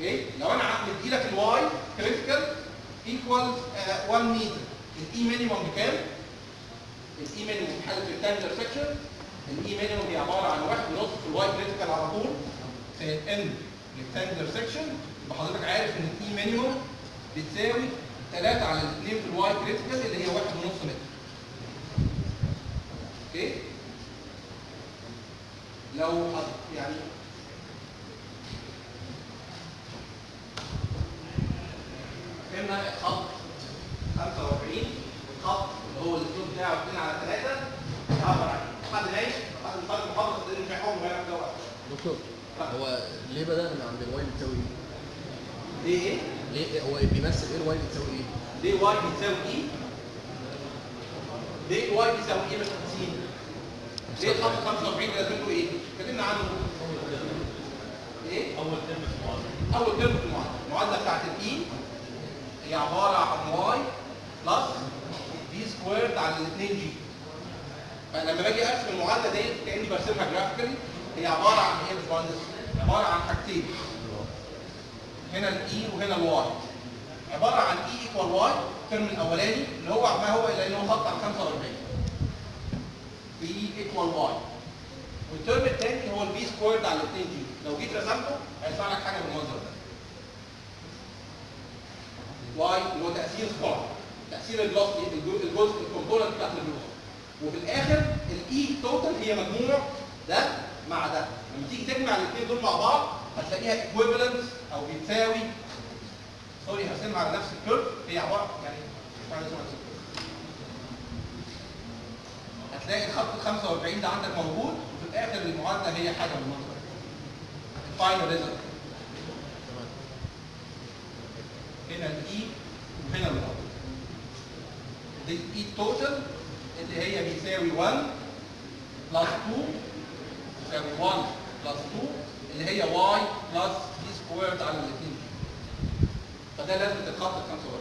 okay؟ لو أنا مدي لك ال y critical equal 1 متر ال E minimum بكام؟ ال E minimum في حالة rectangular section ال E minimum هي عبارة عن واحد ونص في ال y critical على طول. في in rectangular section يبقى حضرتك عارف إن ال E minimum بتساوي 3 على 2 في ال y critical اللي هي واحد ونص متر okay؟ لو يعني فهمنا خط 45 والخط اللي هو ال slope بتاعه 2 على 3 يعبر عن إيه؟ حد ماشي حد حد محافظ مش غير ده واحد. دكتور هو ليه بدأنا من عند ال y بتساوي E؟ ليه إيه؟ ليه هو بيمثل إيه ال y بتساوي E؟ ليه y بيساوي E؟ ليه y بيساوي E مش 50 ليه الخط 45 ده لازمته إيه؟ اتكلمنا عنه إيه؟ أول term في المعادلة أول term في المعادلة المعادلة بتاعت ال E هي عبارة عن y plus V squared على الاثنين g فلما باجي ارسم المعادلة ديت كأني برسمها graphically هي عبارة عن إيه باشمهندس؟ عبارة عن حاجتين. هنا ال E وهنا ال y عبارة عن E equal y ال term الأولاني اللي هو ما هو إلا إنه خط على 45 في E equal y وال term الثاني هو ال V squared على 2 g لو جيت رسمته هيطلع لك حاجة بالمنظر ده. y اللي هو تأثير سبار تأثير الجزء ال component بتاعت الجزء وفي الآخر ال E total هي مجموع ده مع ده. لما تيجي تجمع الاثنين دول مع بعض هتلاقيها equivalent أو بتساوي sorry هرسمها على نفس ال curve هي عبارة يعني هتلاقي الخط ال 45 ده عندك موجود وفي الآخر المعادلة هي حاجة بالمنظر ده الفاينل ريزلت هنا الاي وهنا الواي دي الاي توتال اللي هي بيساوي 1 plus 2 يساوي 1 plus 2 اللي هي y plus V squared على الاثنين فده لازم ال 45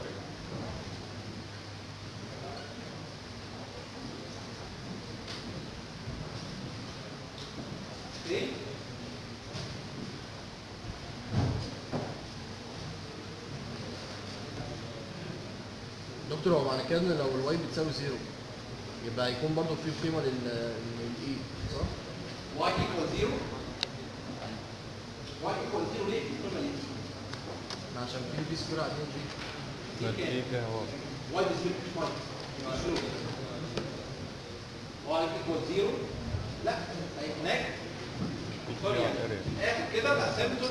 okay دكتور هو معنى كده إن لو ال y بتساوي zero يبقى هيكون برضه في قيمة لل لل E صح؟ y equal 0 y equal 0 ليه؟ قلنا ليه؟ ما عشان في V square على 2 g دي V ب zero مش y y. equal 0 لا هي هناك. يعني. الآخر كده ب asymptote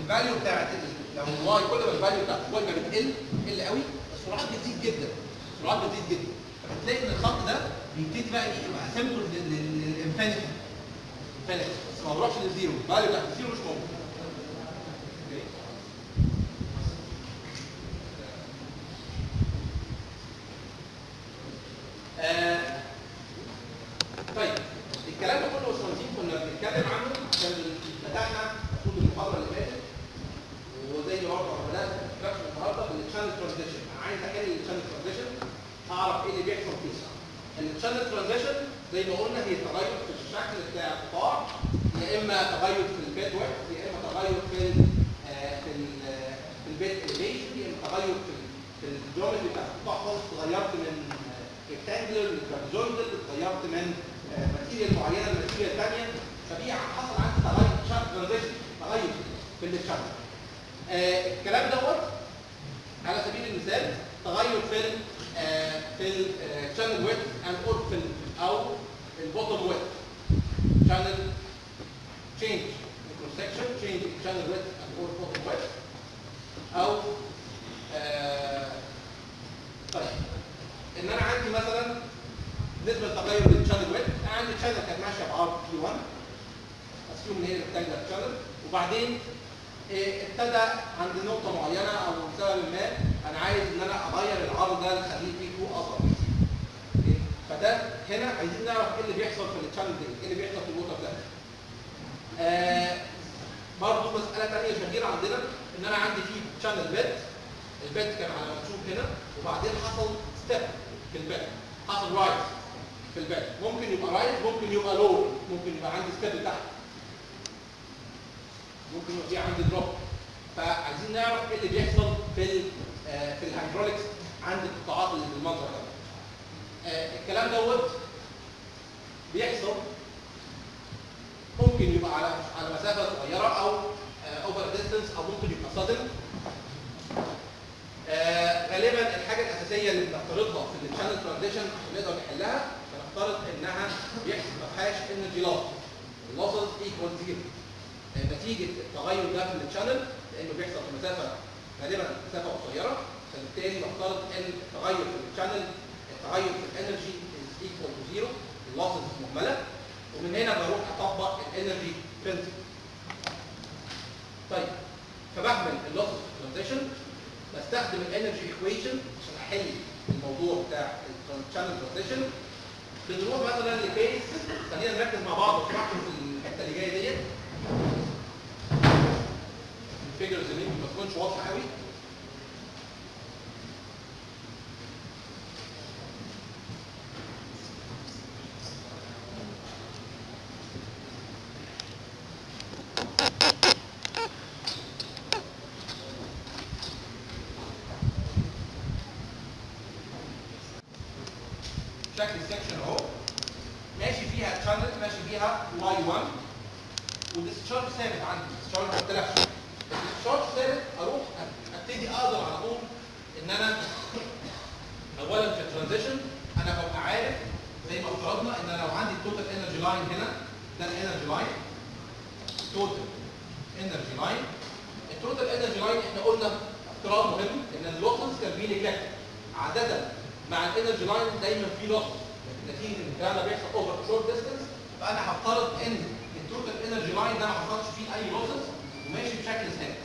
الفاليو بتاعت ال- لو الواي كل ما الفاليو بتاعت الواي كانت بتقل بتقل قوي السرعات بتزيد جدا. السرعات بتزيد جدا. فبتلاقي إن الخط ده بيبتدي بقى إيه يبقى asymptote لل infinity infinity بس ما بروحش لل zero. ال value بتاعت ال zero مش موجود okay آه، طيب الكلام ده كله يا باشمهندسين كنا بنتكلم عنه عشان بدانا المفروض المحاضره اللي فاتت وزي ما برضه بدات في النهارده بال channel transition أنا عايز احل ال channel transition اعرف إيه اللي بيحصل فيه ال channel transition زي ما قلنا هي تغير في الشكل بتاع القطاع يا اما تغير في ال bed width يا اما تغير في ال آه، في ال تغير في في ال geometry بتاعت القطاع خالص اتغيرت من rectangular ل trapezoidal اتغيرت من material معينه ل material ثانية فدي حصل عندي تغير transition تغير في ال channel آه الكلام دوت على سبيل المثال تغير في ال آه في ال channel width and or في ال- أو ال bottom width channel change cross section change in channel width and or bottom width أو آه طيب ان أنا عندي مثلا بالنسبة لتغير ال channel width أنا عندي channel كانت ماشيه بعرض B 1 assume ان هي rectangular channel وبعدين إيه، ابتدى عند نقطه معينه أو لسبب ما أنا عايز ان أنا اغير العرض ده نخليه B 2 اصغر إيه؟ فده هنا عايزين نعرف إيه اللي بيحصل في ال channel دي إيه اللي بيحصل في ال water depth. آه برضه مسألة ثانية شهيره عندنا إن أنا عندي في channel bed ال bed كان على مكتوب هنا وبعدين حصل step في ال bed حصل rise في ال bed ممكن يبقى rise ممكن يبقى low ممكن يبقى عندي step تحت ممكن يبقى في عندي drop فعايزين نعرف إيه اللي بيحصل في آه، في ال hydraulics عند القطاعات اللي بالمنظر ده. الكلام دوت بيحصل ممكن يبقى على على مسافة صغيرة أو over distance أو ممكن يبقى sudden آه غالبا الحاجة الأساسية اللي بنفترضها في ال channel transition عشان نقدر نحلها بنفترض إنها بيحصل فيهاش energy loss ال losses equal zero نتيجة التغير ده في ال channel لأنه بيحصل في مسافة غالبا مسافة قصيرة فبالتالي بفترض إن التغير في ال channel في ال energy equal to zero ال losses مهملة. ومن هنا بروح أطبق ال energy principle طيب فبعمل ال losses transition بستخدم ال energy equation عشان أحل الموضوع بتاع ال channel transition بنروح مثلا ل case خلينا نركز مع بعض في الحتة اللي جاية ديت. ال figures اللي ما تكونش واضحة قوي شكل ال section اهو ماشي فيها channel ماشي فيها y 1 وال discharge ثابت عندي ال discharge ما اختلفش ال discharge ثابت أروح ابتدي أقدر على طول ان أنا اولا في ال transition أنا ببقى عارف زي ما افترضنا ان أنا لو عندي ال total energy line هنا ده ال energy line total energy line ال total energy line إحنا قلنا افتراض مهم ان ال losses can be neglect عاده مع ال energy line دايما في loss نتيجه ان الكلام ده بيحصل over short distance فانا هفترض ان ال total energy line ده ما حصلش فيه اي losses وماشي بشكل ثابت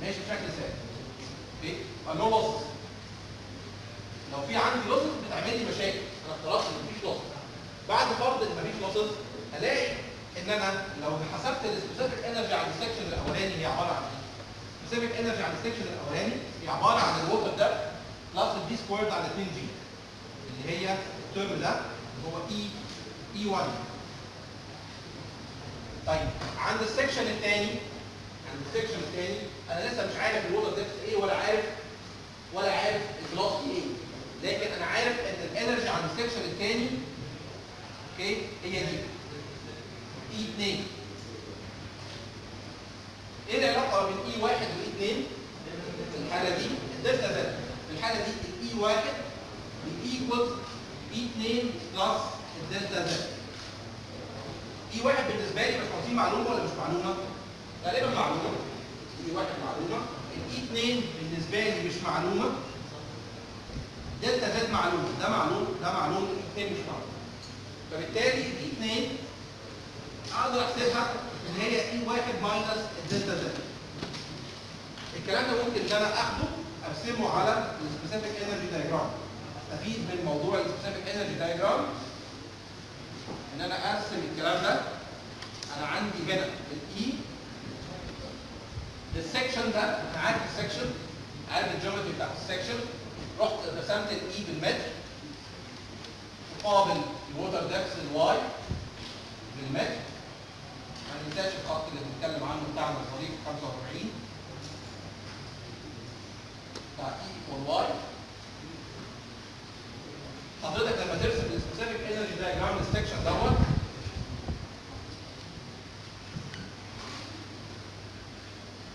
ماشي بشكل ثابت. okay ف no losses لو في عندي losses بتعمل لي مشاكل. أنا افترضت إن مفيش losses بعد فرض إن مفيش losses ألاقي إن أنا لو حسبت ال specific energy على ال section الأولاني هي عبارة عن إيه؟ ال specific energy على ال section الأولاني هي عبارة عن ال water depth plus ال V squared على 2 جي اللي هي ال term ده هو E E 1 طيب عند ال section الثاني عند ال section الثاني أنا لسه مش عارف ال water depth إيه ولا عارف ولا عارف ال velocity إيه. لكن أنا عارف إن ال energy عند ال section الثاني okay هي دي. E 2 إيه العلاقه بين E 1 و E 2 في الحالة دي. ال delta z في الحالة دي ال E 1 equals E 2 plus ال delta z E 1 بالنسبة لي مش معلومة ولا مش معلومة؟ غالبا معلومة. E 1 معلومة ال E 2 بالنسبة لي مش معلومة. delta z معلومة ده معلوم ده معلوم ال E 2 مش معلوم فبالتالي ال E 2 أقدر أحسبها إن هي E 1 minus ال delta z. الكلام ده ممكن إن أنا أخده أرسمه على ال specific energy diagram أستفيد من موضوع ال specific energy diagram إن أنا أرسم الكلام ده أنا عندي هنا ال E ال section ده عارف ال section عارف ال geometry بتاعت ال section رحت رسمت ال E بالمتر مقابل ال water depth ال y بالمتر ما ننساش الخط اللي بنتكلم عنه بتاعنا الظريف 45 وال y حضرتك لما ترسم ال specific energy diagram ال section دوت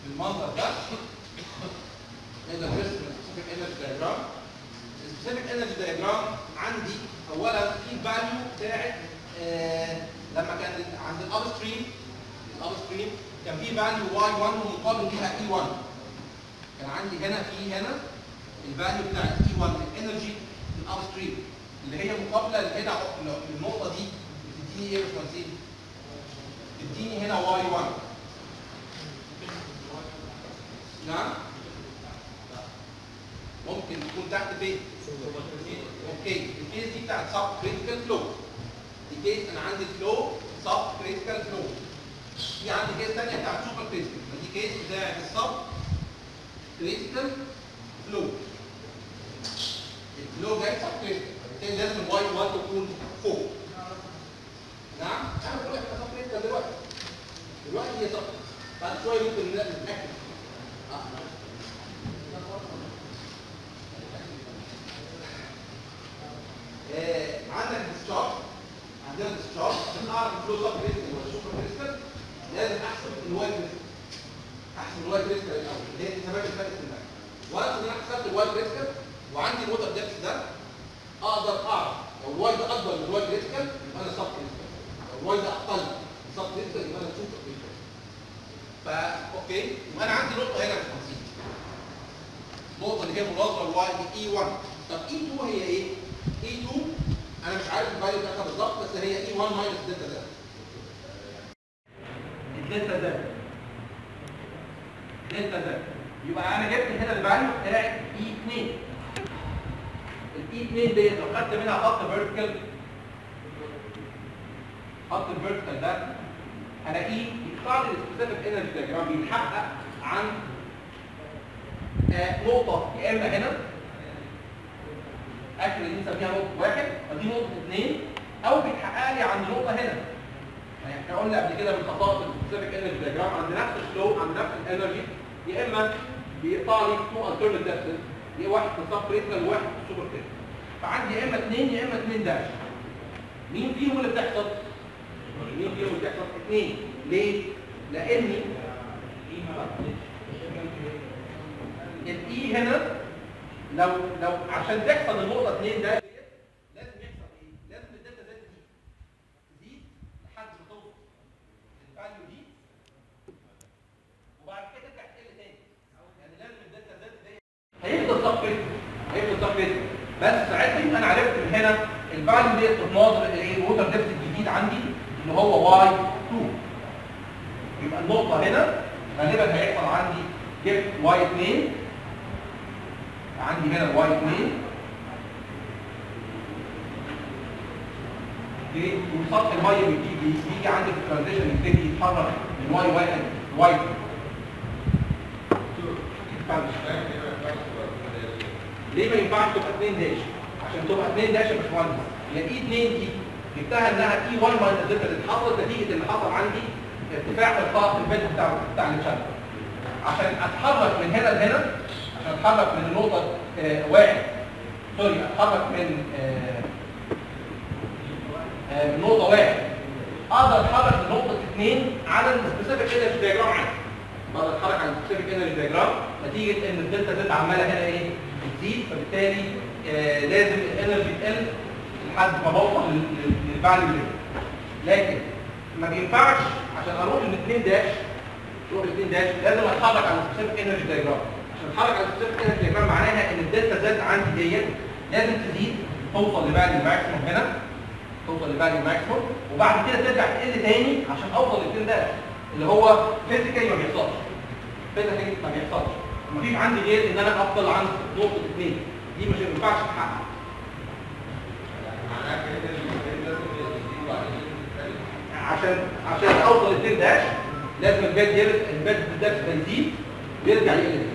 بالمنظر ده نقدر نرسم ال specific energy diagram ال specific energy diagram عندي اولا في value بتاعت آه، لما كان عند ال upstream ال upstream كان في value y1 ومقابل ليها e1 كان عندي هنا في هنا ال value بتاعت e1 ال energy ال upstream اللي هي مقابلة هنا للنقطه دي بتديني إيه؟ يا باشمهندسين؟ بتديني هنا y1 نعم؟ ممكن تكون تحت فين؟ okay ال case دي بتاعت subcritical flow دي case أنا عندي فلو subcritical flow في عندي case ثانية بتاعت supercritical دي case بتاعت ال subcritical flow ال flow جاي subcritical لازم ال y 1 تكون فوق. نعم؟ أنا بقول لك subcritical دلوقتي. دلوقتي هي sub بعد شوية ممكن نتاكد عندك discharge عشان اعرف ال flow subcritical ولا supercritical لازم احسب ال y critical احسب ال y critical الأول. اللي هي الماء once ان أنا حسبت ال y critical وعندي ال water depth أقدر أعرف لو ال y أكبر من ال y critical يبقى أنا subcritical لو ال y أقل من subcritical يبقى أنا supercritical فا okay. يبقى أنا عندي نقطة هنا في 50 النقطة اللي هي مناظره لل y E 1 طب E 2 هي إيه؟ E 2 أنا مش عارف ال value بتاعتها بالظبط بس هي E 1 minus delta z ال delta z delta z يبقى أنا جبت هنا ال value بتاعت E 2 ال E 2 ديت لو خدت منها خط vertical خط ال vertical ده هلاقيه يطلع لي ال specific energy diagram بيتحقق عن آه نقطة يا إما هنا أكل دي نسميها نقطه واحد ودي نقطة اثنين أو بيتحقق لي عند نقطة هنا. يعني إحنا قلنا قبل كده من خصائص ال specific energy diagram عند نفس ال flow عند نفس ال energy يا إما بيقطع لي two alternate depths يا واحد في ال subcritical وواحد في ال supercritical فعندي يا إما اثنين يا إما اثنين dash مين فيهم اللي بتحصل؟ مين فيهم اللي بتحصل؟ اثنين ليه؟ لاني ال E هنا لو لو عشان تحصل النقطه 2 dash لازم يحصل إيه؟ لازم ال delta z دي تزيد لحد ما توصل لل value دي وبعد كده تقل تاني يعني لازم ال delta z دي هيفضل صفر هيفضل صفر بس ساعتها أنا عرفت من هنا ال value دي بتناظر الايه ال water depth الجديد عندي اللي هو y 2 يبقى النقطة هنا غالبا هيحصل عندي جبت y 2 عندي هنا ال y 2 okay وسطح الميه بيجي بيجي عندي في ال transition يبتدي يتحرك من y 1 ل y 2 ليه ما ينفعش تبقى 2 dash؟ عشان تبقى 2 dash يا باشمهندس. هي ال E 2 دي؟ جبتها إنها E 1 minus delta z اللي حصلت نتيجه اللي حصل عندي ارتفاع الخط ال bed بتاع بتاع الشبكه عشان أتحرك من هنا لهنا عشان أتحرك من النقطه آه واحد. sorry أتحرك من آه آه من نقطة واحد. أقدر أتحرك لنقطه اثنين على ال specific energy diagram عندي. أقدر أتحرك على ال specific energy diagram نتيجة إن ال delta z عمالة هنا إيه؟ بتزيد فبالتالي آه لازم ال energy تقل لحد ما بوصل لل value level لكن ما بينفعش عشان أروح ل 2 dash أروح ل 2 dash لازم أتحرك على ال specific energy diagram عشان أتحرك على ال specific energy diagram معناها إن ال delta z عندي ديت لازم تزيد توصل ل value maximum هنا توصل ل value maximum وبعد كده ترجع تقل تاني عشان أوصل ل 2 dash اللي هو physically ما بيحصلش. physically ما بيحصلش. مفيش عندي غير إن أنا أفضل عند نقطة 2 دي مش ما ينفعش تتحقق. عشان عشان أوصل ل dash لازم ال bed يزيد ال bed ده يزيد ويرجع يقل تاني.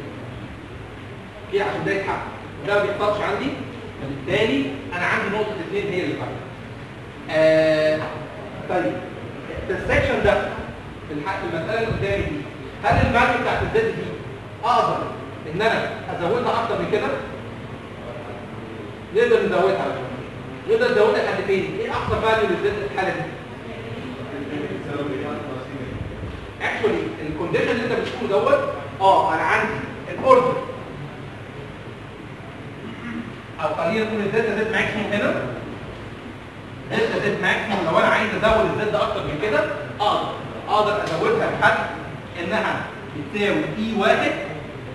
كده عشان ده يتحقق وده ما بيحصلش عندي. فبالتالي أنا عندي نقطة اثنين هي اللي فرق. آه طيب. في ال section ده في الحق المسألة اللي قدامي دي هل ال value بتاعت ال z دي أقدر إن أنا أزودها أكتر من كده؟ نقدر نزودها نقدر نزودها لحد فين؟ إيه اقصى value لل z في الحالة دي؟ actually ال condition اللي أنت بتشوفه دوت آه أنا عندي ال order أو خلينا نقول ال delta z maximum هنا. delta z maximum لو أنا عايز أزود ال z أكتر من كده أقدر أقدر أزودها لحد إنها بتساوي E واحد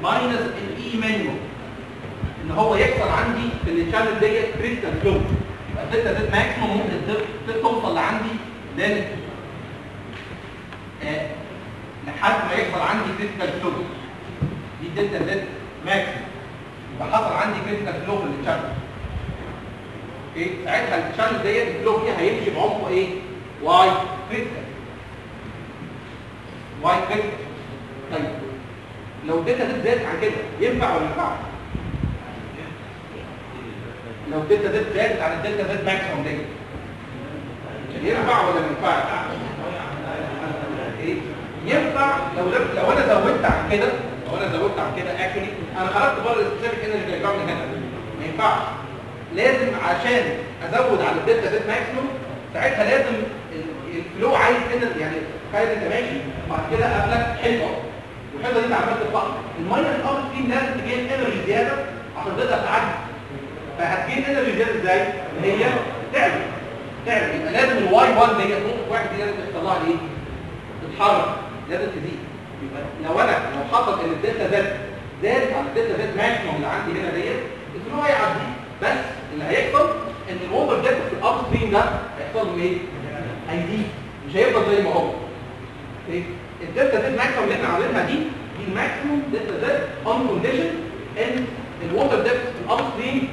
minus ال E minimum إن هو يحصل عندي في ال channel ديت critical flow يبقى ال delta z maximum ممكن توصل لعندي لأن آه، لحد ما يحصل عندي critical flow دي delta z maximum يبقى حصل عندي critical flow في ال channel okay ساعتها ال channel ديت ال flow فيها هيمشي بعمقه إيه؟ y critical y critical طيب لو ال delta z زادت عن كده ينفع ولا ما ينفعش؟ لو ال delta z زادت عن ال delta z maximum ديت ينفع ولا ما ينفعش؟ إيه؟ ينفع لو لو أنا زودت عن كده لو أنا زودت عن كده actually أنا خرجت بره ال specific energy diagram هنا. ما ينفعش. لازم عشان أزود على ال delta z maximum ساعتها لازم ال- ال flow عايز energy يعني تخيل أنت ماشي؟ بعد كده قابلك حيطه والحيطه دي أنت عمال تطلع المية اللي فيه لازم ت gain energy زيادة عشان تقدر تعدي. فهت gain energy زياده إزاي؟ ان هي تعلى تعلى يبقى لازم ال y 1 دي نقطه واحد دي لازم تطلع لي إيه؟ تتحرك لازم تزيد يبقى لو أنا لو حصل إن ال delta z زادت على ال delta z maximum اللي عندي هنا ديت ال flow هيعدي بس اللي هيحصل إن ال water depth في ال upstream ده هيحصل له إيه؟ هيزيد مش هيفضل زي ما هو أوكي ال delta z maximum اللي إحنا عاملينها دي دي ال maximum delta z on condition إن ال water depth في ال upstream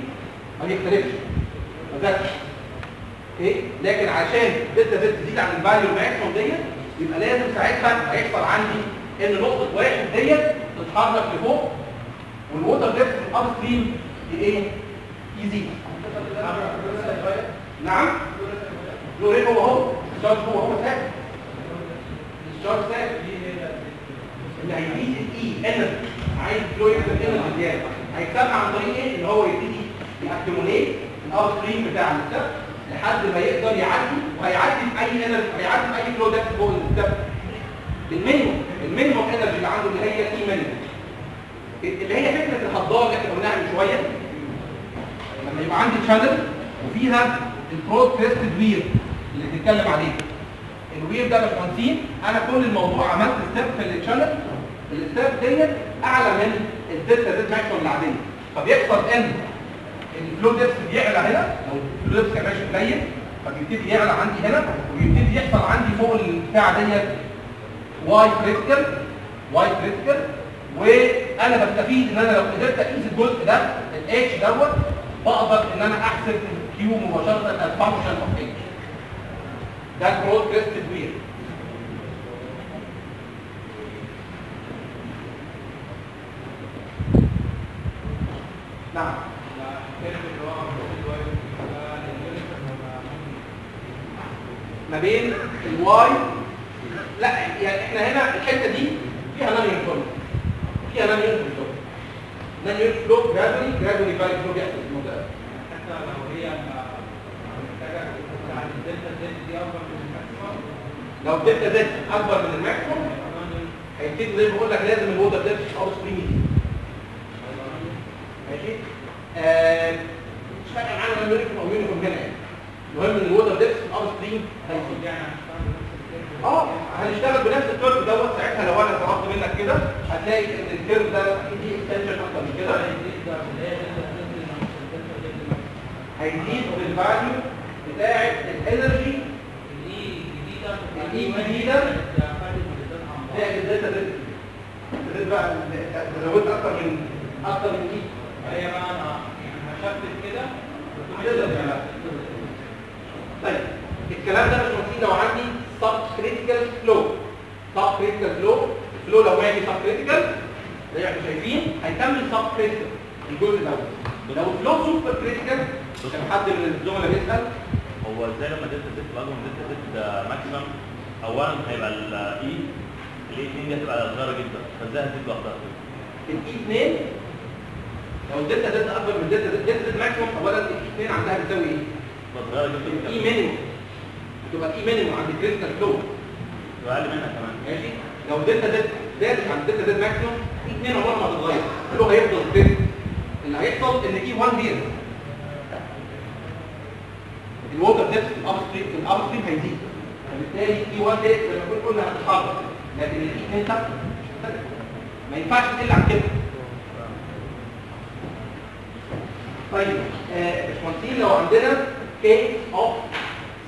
ما يختلفش ما زادش أوكي لكن عشان delta z تزيد عن ال value ال maximum ديت يبقى لازم ساعتها هيحصل عندي إن نقطة واحد ديت تتحرك لفوق وال water depth في ال upstream إيه؟ يزيد نعم. فلورين هو هو ال discharge هو هو ثابت ال discharge ثابت اللي هيزيد ال E energy عايز يكسب energy زياده هيكسبها عن طريق إيه؟ إن هو يبتدي ي accumulate ال upstream بتاع ال step لحد ما يقدر يعدي وهيعدي بأي energy هيعدي بأي flow ده فوق ال step ال minimum ال minimum energy اللي عنده اللي هي E minimum اللي هي فكرة الهدار اللي إحنا قلناها من شوية. لما يبقى عندي channel وفيها ال broad crested weir اللي بنتكلم عليه. ال weir ده يا باشمهندسين أنا كل الموضوع عملت step في ال channel ال step ديت أعلى من ال delta z maximum العاديه فبيحصل ان ال flow depth بيعلى هنا. لو ال flow depth كان ماشي قليل فبيبتدي يعلى عندي هنا ويبتدي يحصل عندي فوق البتاع ديت y critical y critical. وأنا بستفيد إن أنا لو قدرت أقيس الجزء ده الاتش دوت بقدر إن أنا أحسب ال Q مباشرة ال function of h ده ال broad crested weir نعم. ما بين ال y لا يعني إحنا هنا الحتة دي فيها non-uniform فيها non-uniform non-uniform flow gradually gradually varied flow بيحصل في المنطقة حتى لو هي محتاجة ال delta z دي أكبر من ال maximum. لو ال delta z أكبر من ال maximum هيبتدي زي ما بقول لك لازم ال water depth upstream يزيد ماشي؟ آه مش فارق معانا non-uniform أو uniform هنا يعني. المهم إن upstream هيزيد يعني هنشتغل بنفس الكيرف آه هنشتغل بنفس ال curve دوت ساعتها لو أنا طلبت منك كده هتلاقي إن ال curve ده ليه extension أكتر من كده. هيزيد هيزيد بال value بتاعة ال energy ال E بعض زائد ال delta z بقى زودت أكتر من أكتر من دي هي بقى أنا يعني ه shift كده تقدر تعملها. طيب الكلام ده مش مفيد. لو عندي subcritical flow subcritical flow ال flow لو ماشي subcritical زي ما إحنا شايفين هيكمل subcritical الجزء الأول. لو ال flow supercritical كان حد من الزملاء بيسأل هو إزاي لما delta z اكبر من delta z maximum اولا هيبقى ال E ال E 2 دي هتبقى صغيرة جدا. فإزاي هتزيد لوحدها ال E 2 لو ال delta z أكبر من ال delta z delta z maximum اولا ال E 2 عندها بتساوي إيه؟ جدا ال E minimum تبقى ال E minimum عند ال critical flow واقل منها كمان. ماشي؟ لو ال delta z زادت عن ال delta z maximum. E 2 عمره ما هتتغير. ال flow هيفضل ثابت اللي هيحصل إن E 1 بيزيد ال water depth في ال upstream في ال upstream هيزيد. فبالتالي E 1 ديت زي ما كنا قلنا هتتحرك. لكن ال E 2 ثابته مش هتتغير. ما ينفعش تقل عن كده. طيب آه، باشمهندسين لو عندنا case of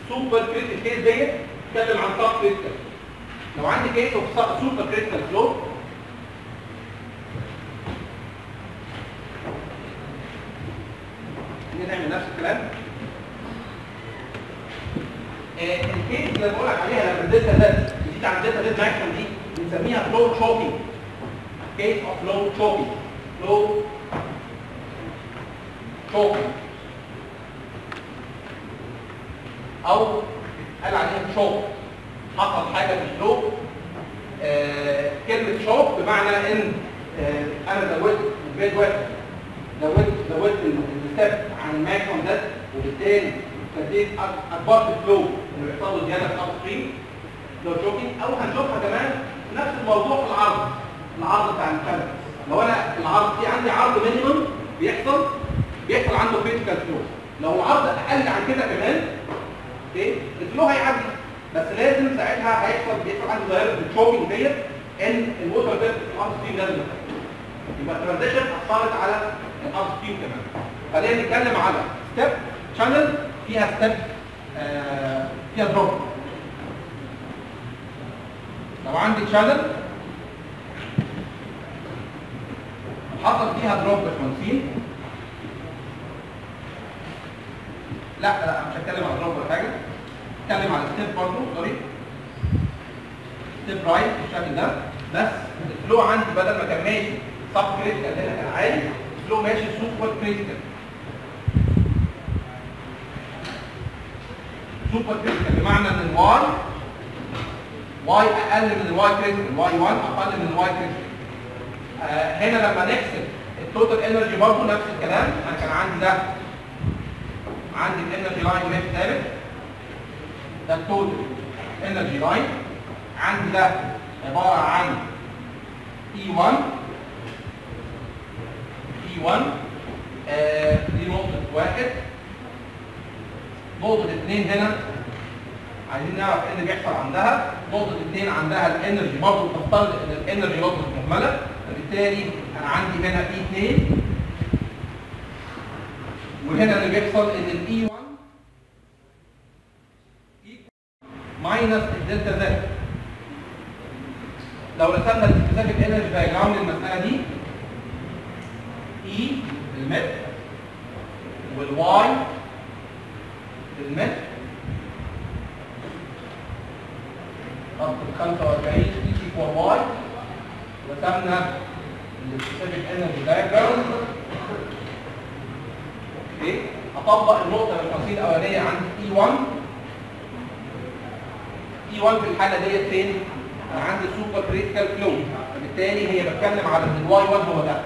supercritical case ديت نتكلم عن subcritical لو عندي case of supercritical flow نعمل نفس الكلام. آه، ال case اللي بقول لك عليها لما ال delta z تزيد عن ال delta z maximum دي بنسميها flow choking case of flow choking flow choking أو قال عليها choke. حصل حاجة في ال flow آه كلمة choke بمعنى إن آه أنا زودت البيت واحد زودت زودت ال step عن ال maximum ده وبالتالي ابتديت اكبرت ال flow. اللي بيحصل له زيادة في ال upstream flow choking أو هنشوفها كمان نفس الموضوع في العرض. العرض بتاع الكلام لو أنا العرض في عندي عرض minimum بيحصل بيحصل عنده critical flow لو العرض أقل عن كده كمان أوكي ال flow هيعدي. بس لازم ساعتها هيحصل بيحصل عندي ظاهرة ال choking ديت إن ال water depth ال upstream لازم يبقى ال transition أثرت على ال up كمان. خلينا نتكلم على step channel فيها step آه فيها drop لو عندي channel حصل فيها drop 50 لا لا مش هتكلم على drop ولا حاجة هتكلم على step برضه sorry step rise بالشكل ده. بس ال flow عندي بدل ما كان ماشي subcritical هنا كان عالي ال flow ماشي supercritical supercritical بمعنى إن ال y y أقل من ال y critical y 1 أقل من ال y critical آه هنا لما نحسب ال total energy برضه نفس الكلام. أنا كان عندي ده. عندي ال energy line ماشي ثابت ده ال total energy line عندي ده عبارة عن E1 E1 آه دي نقطة واحد. نقطة اثنين هنا. عايزين نعرف إيه اللي بيحصل عندها. نقطة اثنين عندها ال energy برضه تفترض إن ال energy نقطة مهملة. فبالتالي أنا عندي هنا E2 وهنا اللي بيحصل إن ال E 1 minus ال delta z لو رسمنا ال specific energy diagram للمساله دي E المتر وال y المتر خط 45 E equal y رسمنا ال specific energy diagram okay أطبق النقطة الرئيسيه الأولانية عندي E 1 E 1 في الحالة ديت فين؟ أنا عندي supercritical flow فبالتالي هي بتكلم على إن ال y 1 هو ده.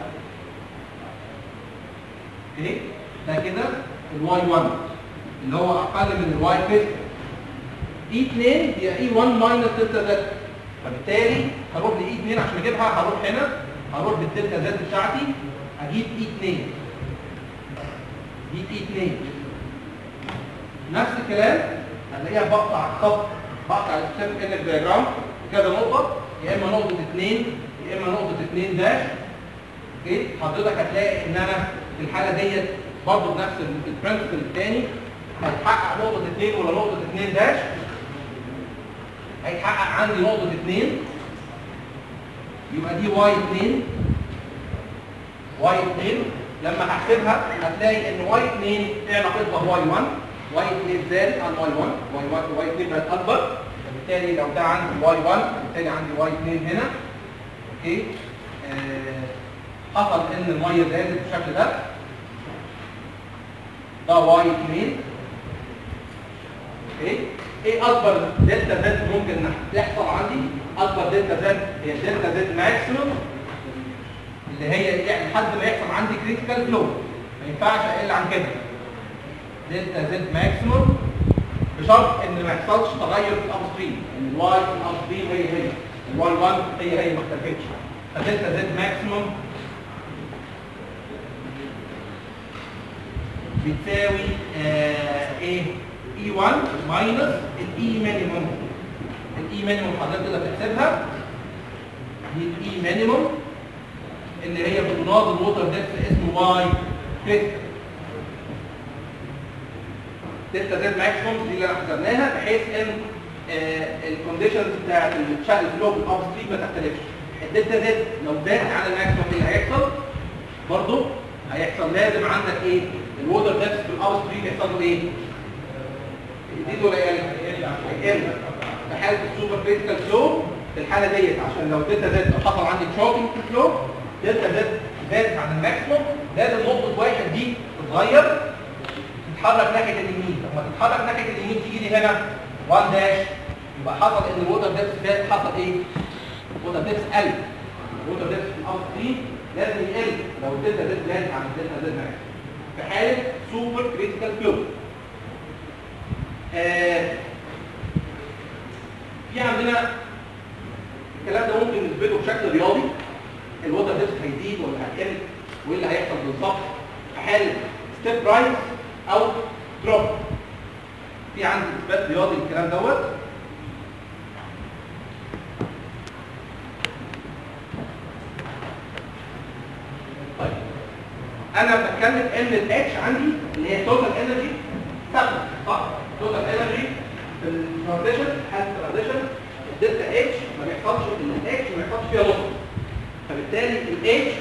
okay ده كده ال y 1 اللي هو أقل من ال y critical E 2 هي E 1 minus delta z فبالتالي هروح ل E 2 عشان أجيبها. هروح هنا. هروح بال delta z بتاعتي. أجيب E 2 دي E 2 نفس الكلام هنلاقيها بقطع الخط بقطع ال specific energy diagram كذا نقطة يا إما نقطة 2 يا إما نقطة 2 dash okay؟ حضرتك هتلاقي إن أنا في الحالة ديت برضه بنفس ال principle الثاني هيتحقق نقطة 2 ولا نقطة 2 dash هيتحقق عندي نقطة 2 يبقى دي y 2 y 2 لما هحسبها هتلاقي ان y 2 إيه علاقتها ب y 1 y 2 زادت عن y 1 y 1 y 2 بقت اكبر فبالتالي لو ده عندي y 1 بالتالي عندي y 2 هنا. okay؟ آه حصل ان المية زادت بالشكل ده. ده y 2 okay؟ إيه اكبر delta z ممكن تحصل عندي؟ اكبر delta z هي delta z maximum اللي هي لحد ما يحصل عندي critical flow ما ينفعش أقل عن كده. delta z maximum بشرط إن ما يحصلش تغير في ال upstream إن ال y في ال upstream هي. هي ال y 1 هي هي ما اختلفتش. ف delta z maximum بتساوي آه إيه؟ E 1 minus ال E minimum ال E minimum حضرتك تقدر تحسبها. دي ال E minimum اللي هي بتناظر water depth اسمه y critical delta z maximum دي اللي إحنا حسبناها بحيث إن ال conditions بتاعت الشكل ال flow بال upstream ما تختلفش ال delta z لو زادت عن ال maximum إيه اللي هيحصل؟ برضه هيحصل لازم عندك إيه؟ ال water depth في ال upstream يحصل له إيه؟ يزيد ولا يقل؟ في حالة ال supercritical flow في الحالة ديت عشان لو delta z حصل عندي choking في ال flow delta z زادت عن ال maximum لازم نقطة واحد دي تتغير تتحرك ناحية اليمين. لما تتحرك ناحية اليمين تيجي لي هنا 1 dash. يبقى حصل إن ال water depth زاد حصل إيه؟ ال water depth قل ال water depth في ال upstream لازم يقل. لو ال delta z زادت عن ال delta z max في حالة supercritical flow في عندنا الكلام ده ممكن نثبته بشكل رياضي. ال water depth هيزيد ولا هيقل؟ وايه اللي هيحصل بالظبط؟ في حاله step rise أو drop في عندي اثبات رياضي للكلام دوت. طيب أنا بتكلم إن ال H عندي اللي هي total energy ثابته صح؟ توتال انرجي في ال transition حاله ال transition ال delta H ما بيحصلش ان ال H ما بيحصلش فيها loss فبالتالي ال H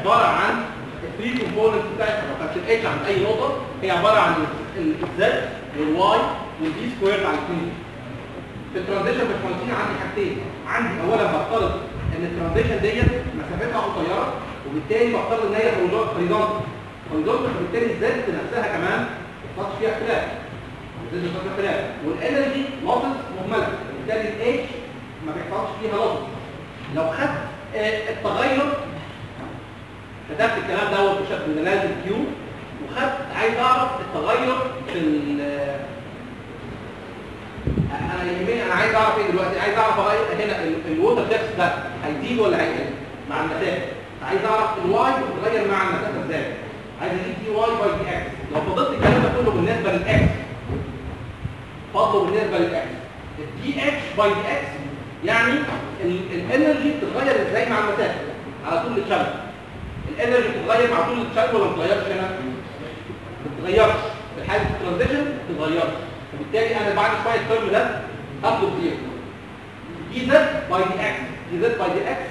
عبارة عن ال three components بتاعتها لو كانت ال H عند أي نقطة؟ هي عبارة عن ال z وال y وال V square على الاثنين في ال transition بالكونتين عندي حاجتين. عندي اولا بفترض إن ال transition ديت مسافتها قصيرة وبالتالي بفترض إن هي horizontal horizontal فبالتالي ال z نفسها كمان ما بيحصلش فيها اختلاف. ال z ما بيحصلش اختلاف. وال energy losses مهملة. وبالتالي ال H ما بيحصلش فيها لوسز لو خدت التغير. كتبت الكلام دوت بشكل متنازل Q وخدت عايز أعرف التغير في ال أنا يهمني أنا عايز أعرف إيه دلوقتي؟ عايز أعرف أغير هنا ال- ال water depth ده هيزيد ولا هيقل مع المسافة؟ عايز أعرف ال y بتتغير مع المسافة إزاي؟ عايز أجيب dy by dx لو فاضلت الكلام ده كله بالنسبة لل x فاضله بالنسبة لل x ال dH by dx يعني ال- ال energy بتتغير إزاي مع المسافه على طول الشبكه ال energy بتتغير مع طول الشكل ولا ما بتتغيرش هنا؟ ما بتتغيرش في حاله ال transition ما بتتغيرش وبالتالي أنا بعد شوية ال term ده هاخده زيرو دي زد باي دي إكس دي زد باي دي إكس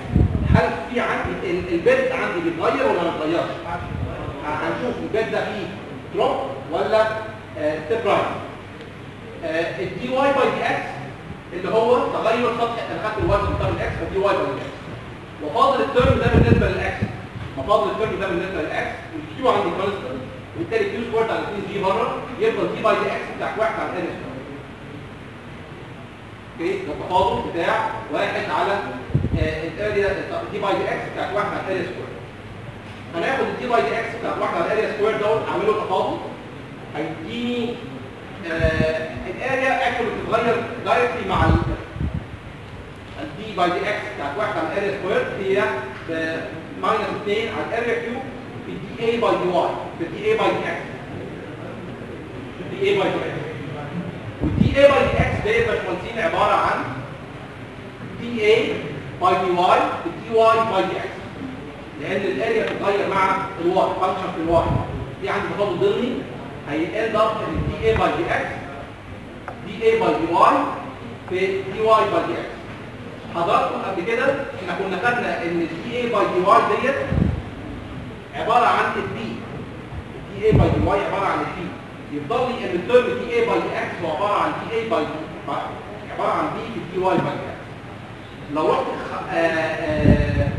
هل في عندي ال- ال bed عندي بيتغير ولا ما بيتغيرش؟ هنشوف ال bed ده فيه drop ولا step rise ال dy by dx اللي هو تغير سطح خدت ال y مختار ال x ف dy by dx وفاضل ال term ده بالنسبة لل x. مفاضل ال term ده بالنسبة لل x. وال Q عندي constant وبالتالي Q squared على 2 جي بره يفضل d by dx بتاعك واحد على A square Okay؟ ده التفاضل بتاع واحد على آه، ال area d by dx بتاعت واحد على ال area square هناخد ال d by dx بتاعت واحد على ال area square دوت أعمله تفاضل. هيديني آه، ال area actually بتتغير directly مع ال ال d by dx بتاعت واحد على ال area square هي minus 2 على ال area cube في dA by dy في dA by dx dA by dx وال dA by dx ديت باشمهندسين عبارة عن dA by dy في dy by dx لأن ال area بتتغير مع ال y function في ال y في عندي تفاضل ضمني ه end up إن dA by dx دي دي في d by dx حضراتكم قبل كده إحنا كنا خدنا إن ال dA by dy ديت عبارة عن ال B ال dA by dy عبارة عن ال B يفضل لي إن ال term dA by dx هو عبارة عن dA by عبارة عن B في dy by dx لو رحت آه، آه،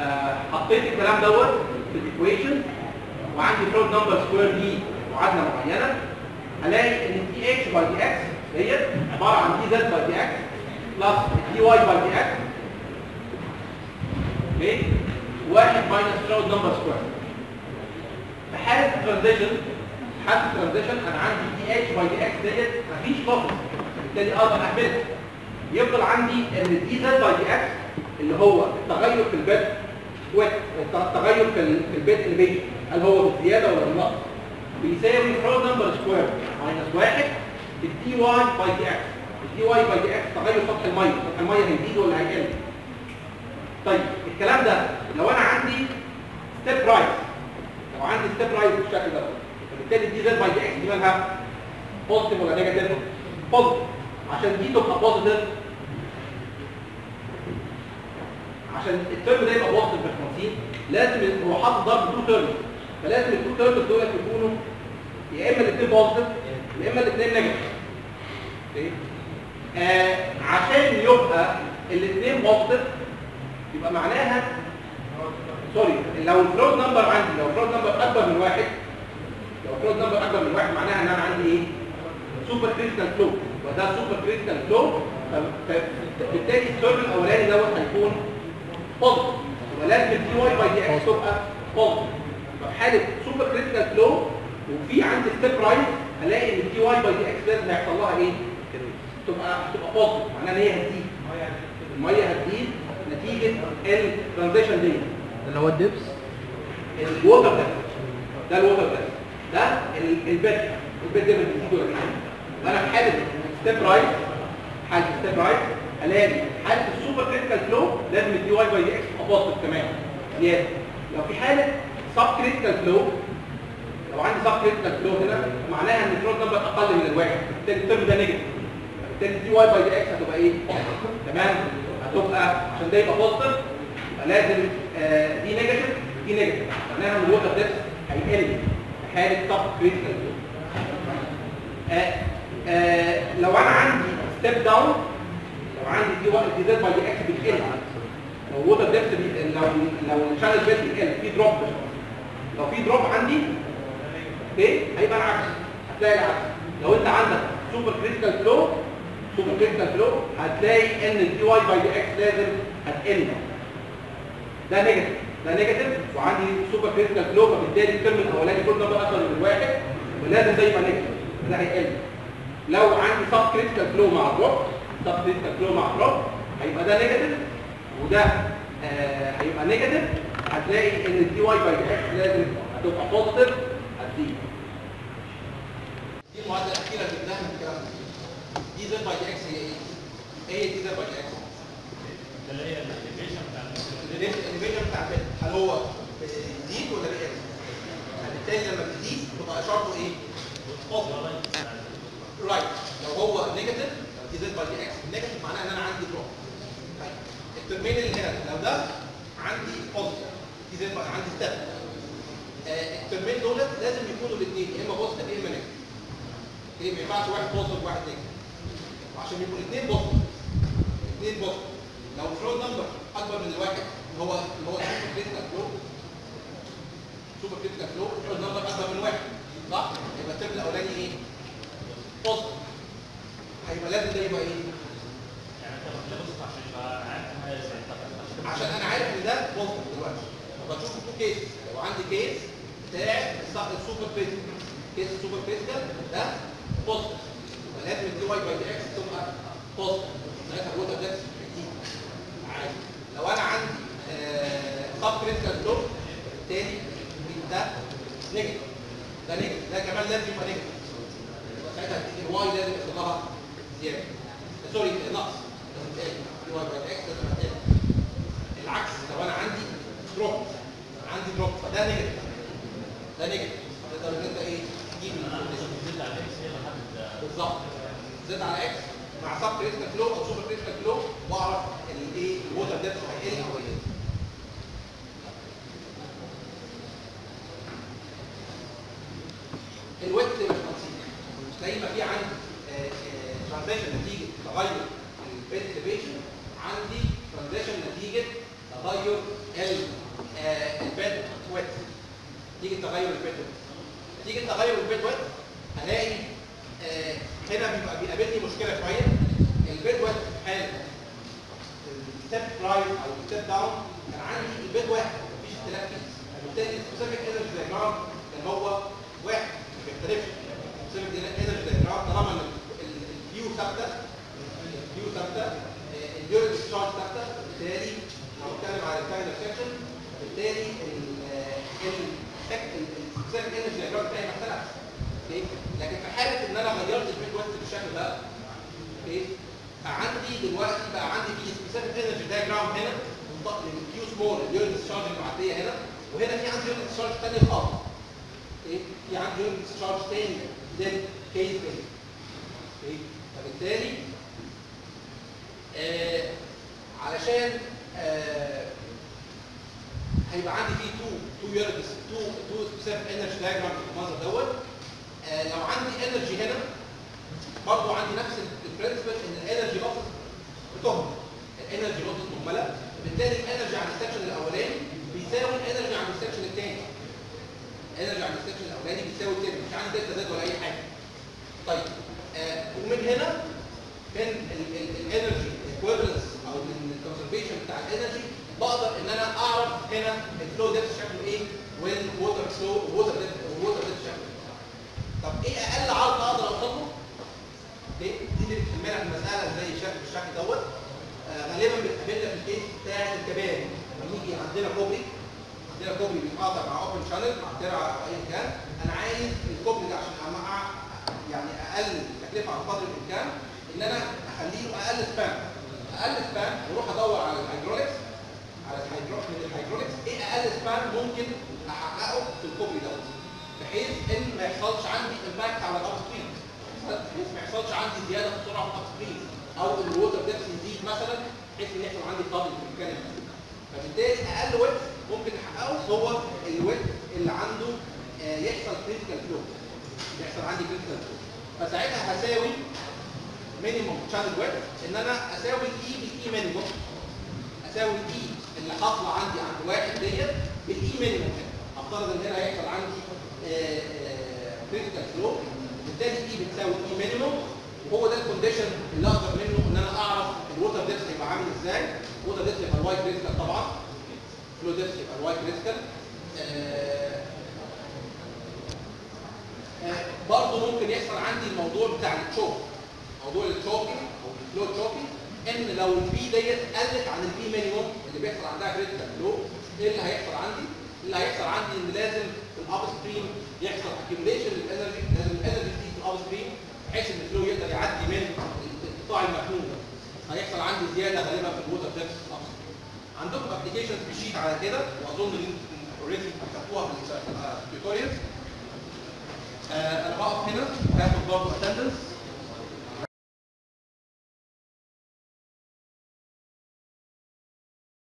آه، حطيت الكلام دوت في ال equation وعندي Froude number square دي معادله معينة هلاقي إن dH by dx ديت عبارة عن دي زد باي دي إكس بلس دي واي باي دي إكس Okay واحد minus Froude number square في حالة transition حالة transition أنا عندي dH by dx ديت مفيش بافر بالتالي أقدر اهملها يفضل عندي إن dz by dx اللي هو التغير في ال bed ويت التغير في ال- في ال bed ال bed هل هو بالزيادة ولا بالنقص؟ بيساوي Froude number square minus واحد ال dy by dx ال dy by dx تغير سطح المية. سطح المية هيزيد ولا هيقل؟ طيب الكلام ده لو أنا عندي step rise لو عندي step rise بالشكل ده فبالتالي dz by dx دي مالها positive ولا negative positive عشان دي تبقى positive عشان ال term ده يبقى positive في التنظيم لازم هو حاطط ضرب two term فلازم ال two term دول يكونوا يا إما الاثنين positive يا إما الاثنين negative okay آه عشان يبقى الاثنين positive يبقى معناها sorry لو ال Froude number عندي لو ال Froude number أكبر من واحد لو ال Froude number أكبر من واحد معناها إن أنا عندي إيه؟ supercritical flow وده supercritical flow فبالتالي ال term الأولاني دوت هيكون positive ولازم ال dy by dx تبقى positive ففي حاله supercritical flow وفي عندي step rise هلاقي إن ال dy by dx لازم هيحصل لها إيه؟ تبقى تبقى positive معناها إن هي هتزيد. الميه هتزيد نتيجة ال transition دي اللي هو ال depth؟ ال water ده ده ال water ده ده ال- ال bed ال bed ده ولا بيقل أنا في حاله step rise حاله step rise الاقي حاله ال supercritical flow لازم ال dy by dx تبقى positive كمان. زياده لو في حاله subcritical flow لو عندي subcritical flow هنا معناها إن ال Froude number أقل من الواحد. بالتالي ال term ده negative بالتالي ال dy by dx هتبقى إيه؟ تمام؟ هتبقى عشان ده يبقى positive يبقى لازم دي negative دي negative معناها إن ال water depth هيقل في حاله subcritical flow لو أنا عندي step down لو عندي دي واحد dz by dx بتقل لو ال water depth لو لو ال channel bed بيقل في drop لو في drop عندي okay؟ هيبقى العكس هتلاقي العكس. لو أنت عندك supercritical flow supercritical flow هتلاقي إن ال dy by dx لازم هتقل. ده negative ده negative وعندي supercritical flow فبالتالي ال term الأولاني Froude number أكتر من الواحد ولازم ده يبقى negative ده هيقل. لو عندي subcritical flow مع drop subcritical flow مع drop هيبقى ده negative وده آه هيبقى negative هتلاقي إن ال dy by dx لازم هتبقى positive هتزيد دي المعادلة الأخيرة اللي جبناها من الكلام ده. dz by dx هي إيه؟ هي dz by dx. اللي هي ال deviation بتاع الانيميشن بتاع هل هو بيزيد ولا بيقل؟ بالتالي لما بتزيد تبقى إشارته إيه؟ positive right لو هو negative لو dz by dx. negative معناها إن أنا عندي drop طيب. الترمين اللي هنا لو ده عندي positive ده يبقى عندي step آه الترمين دولت لازم يكونوا الاثنين يا إما positive يا إما negative إيه ما ينفعش واحد positive وواحد negative وعشان يبقوا الاثنين positive الاثنين positive لو ال Froude number أكبر من الواحد اللي هو اللي هو supercritical flow supercritical flow ال Froude number أكبر من واحد. صح؟ يبقى ال term الأولاني إيه؟ positive هيبقى لازم ده يبقى إيه؟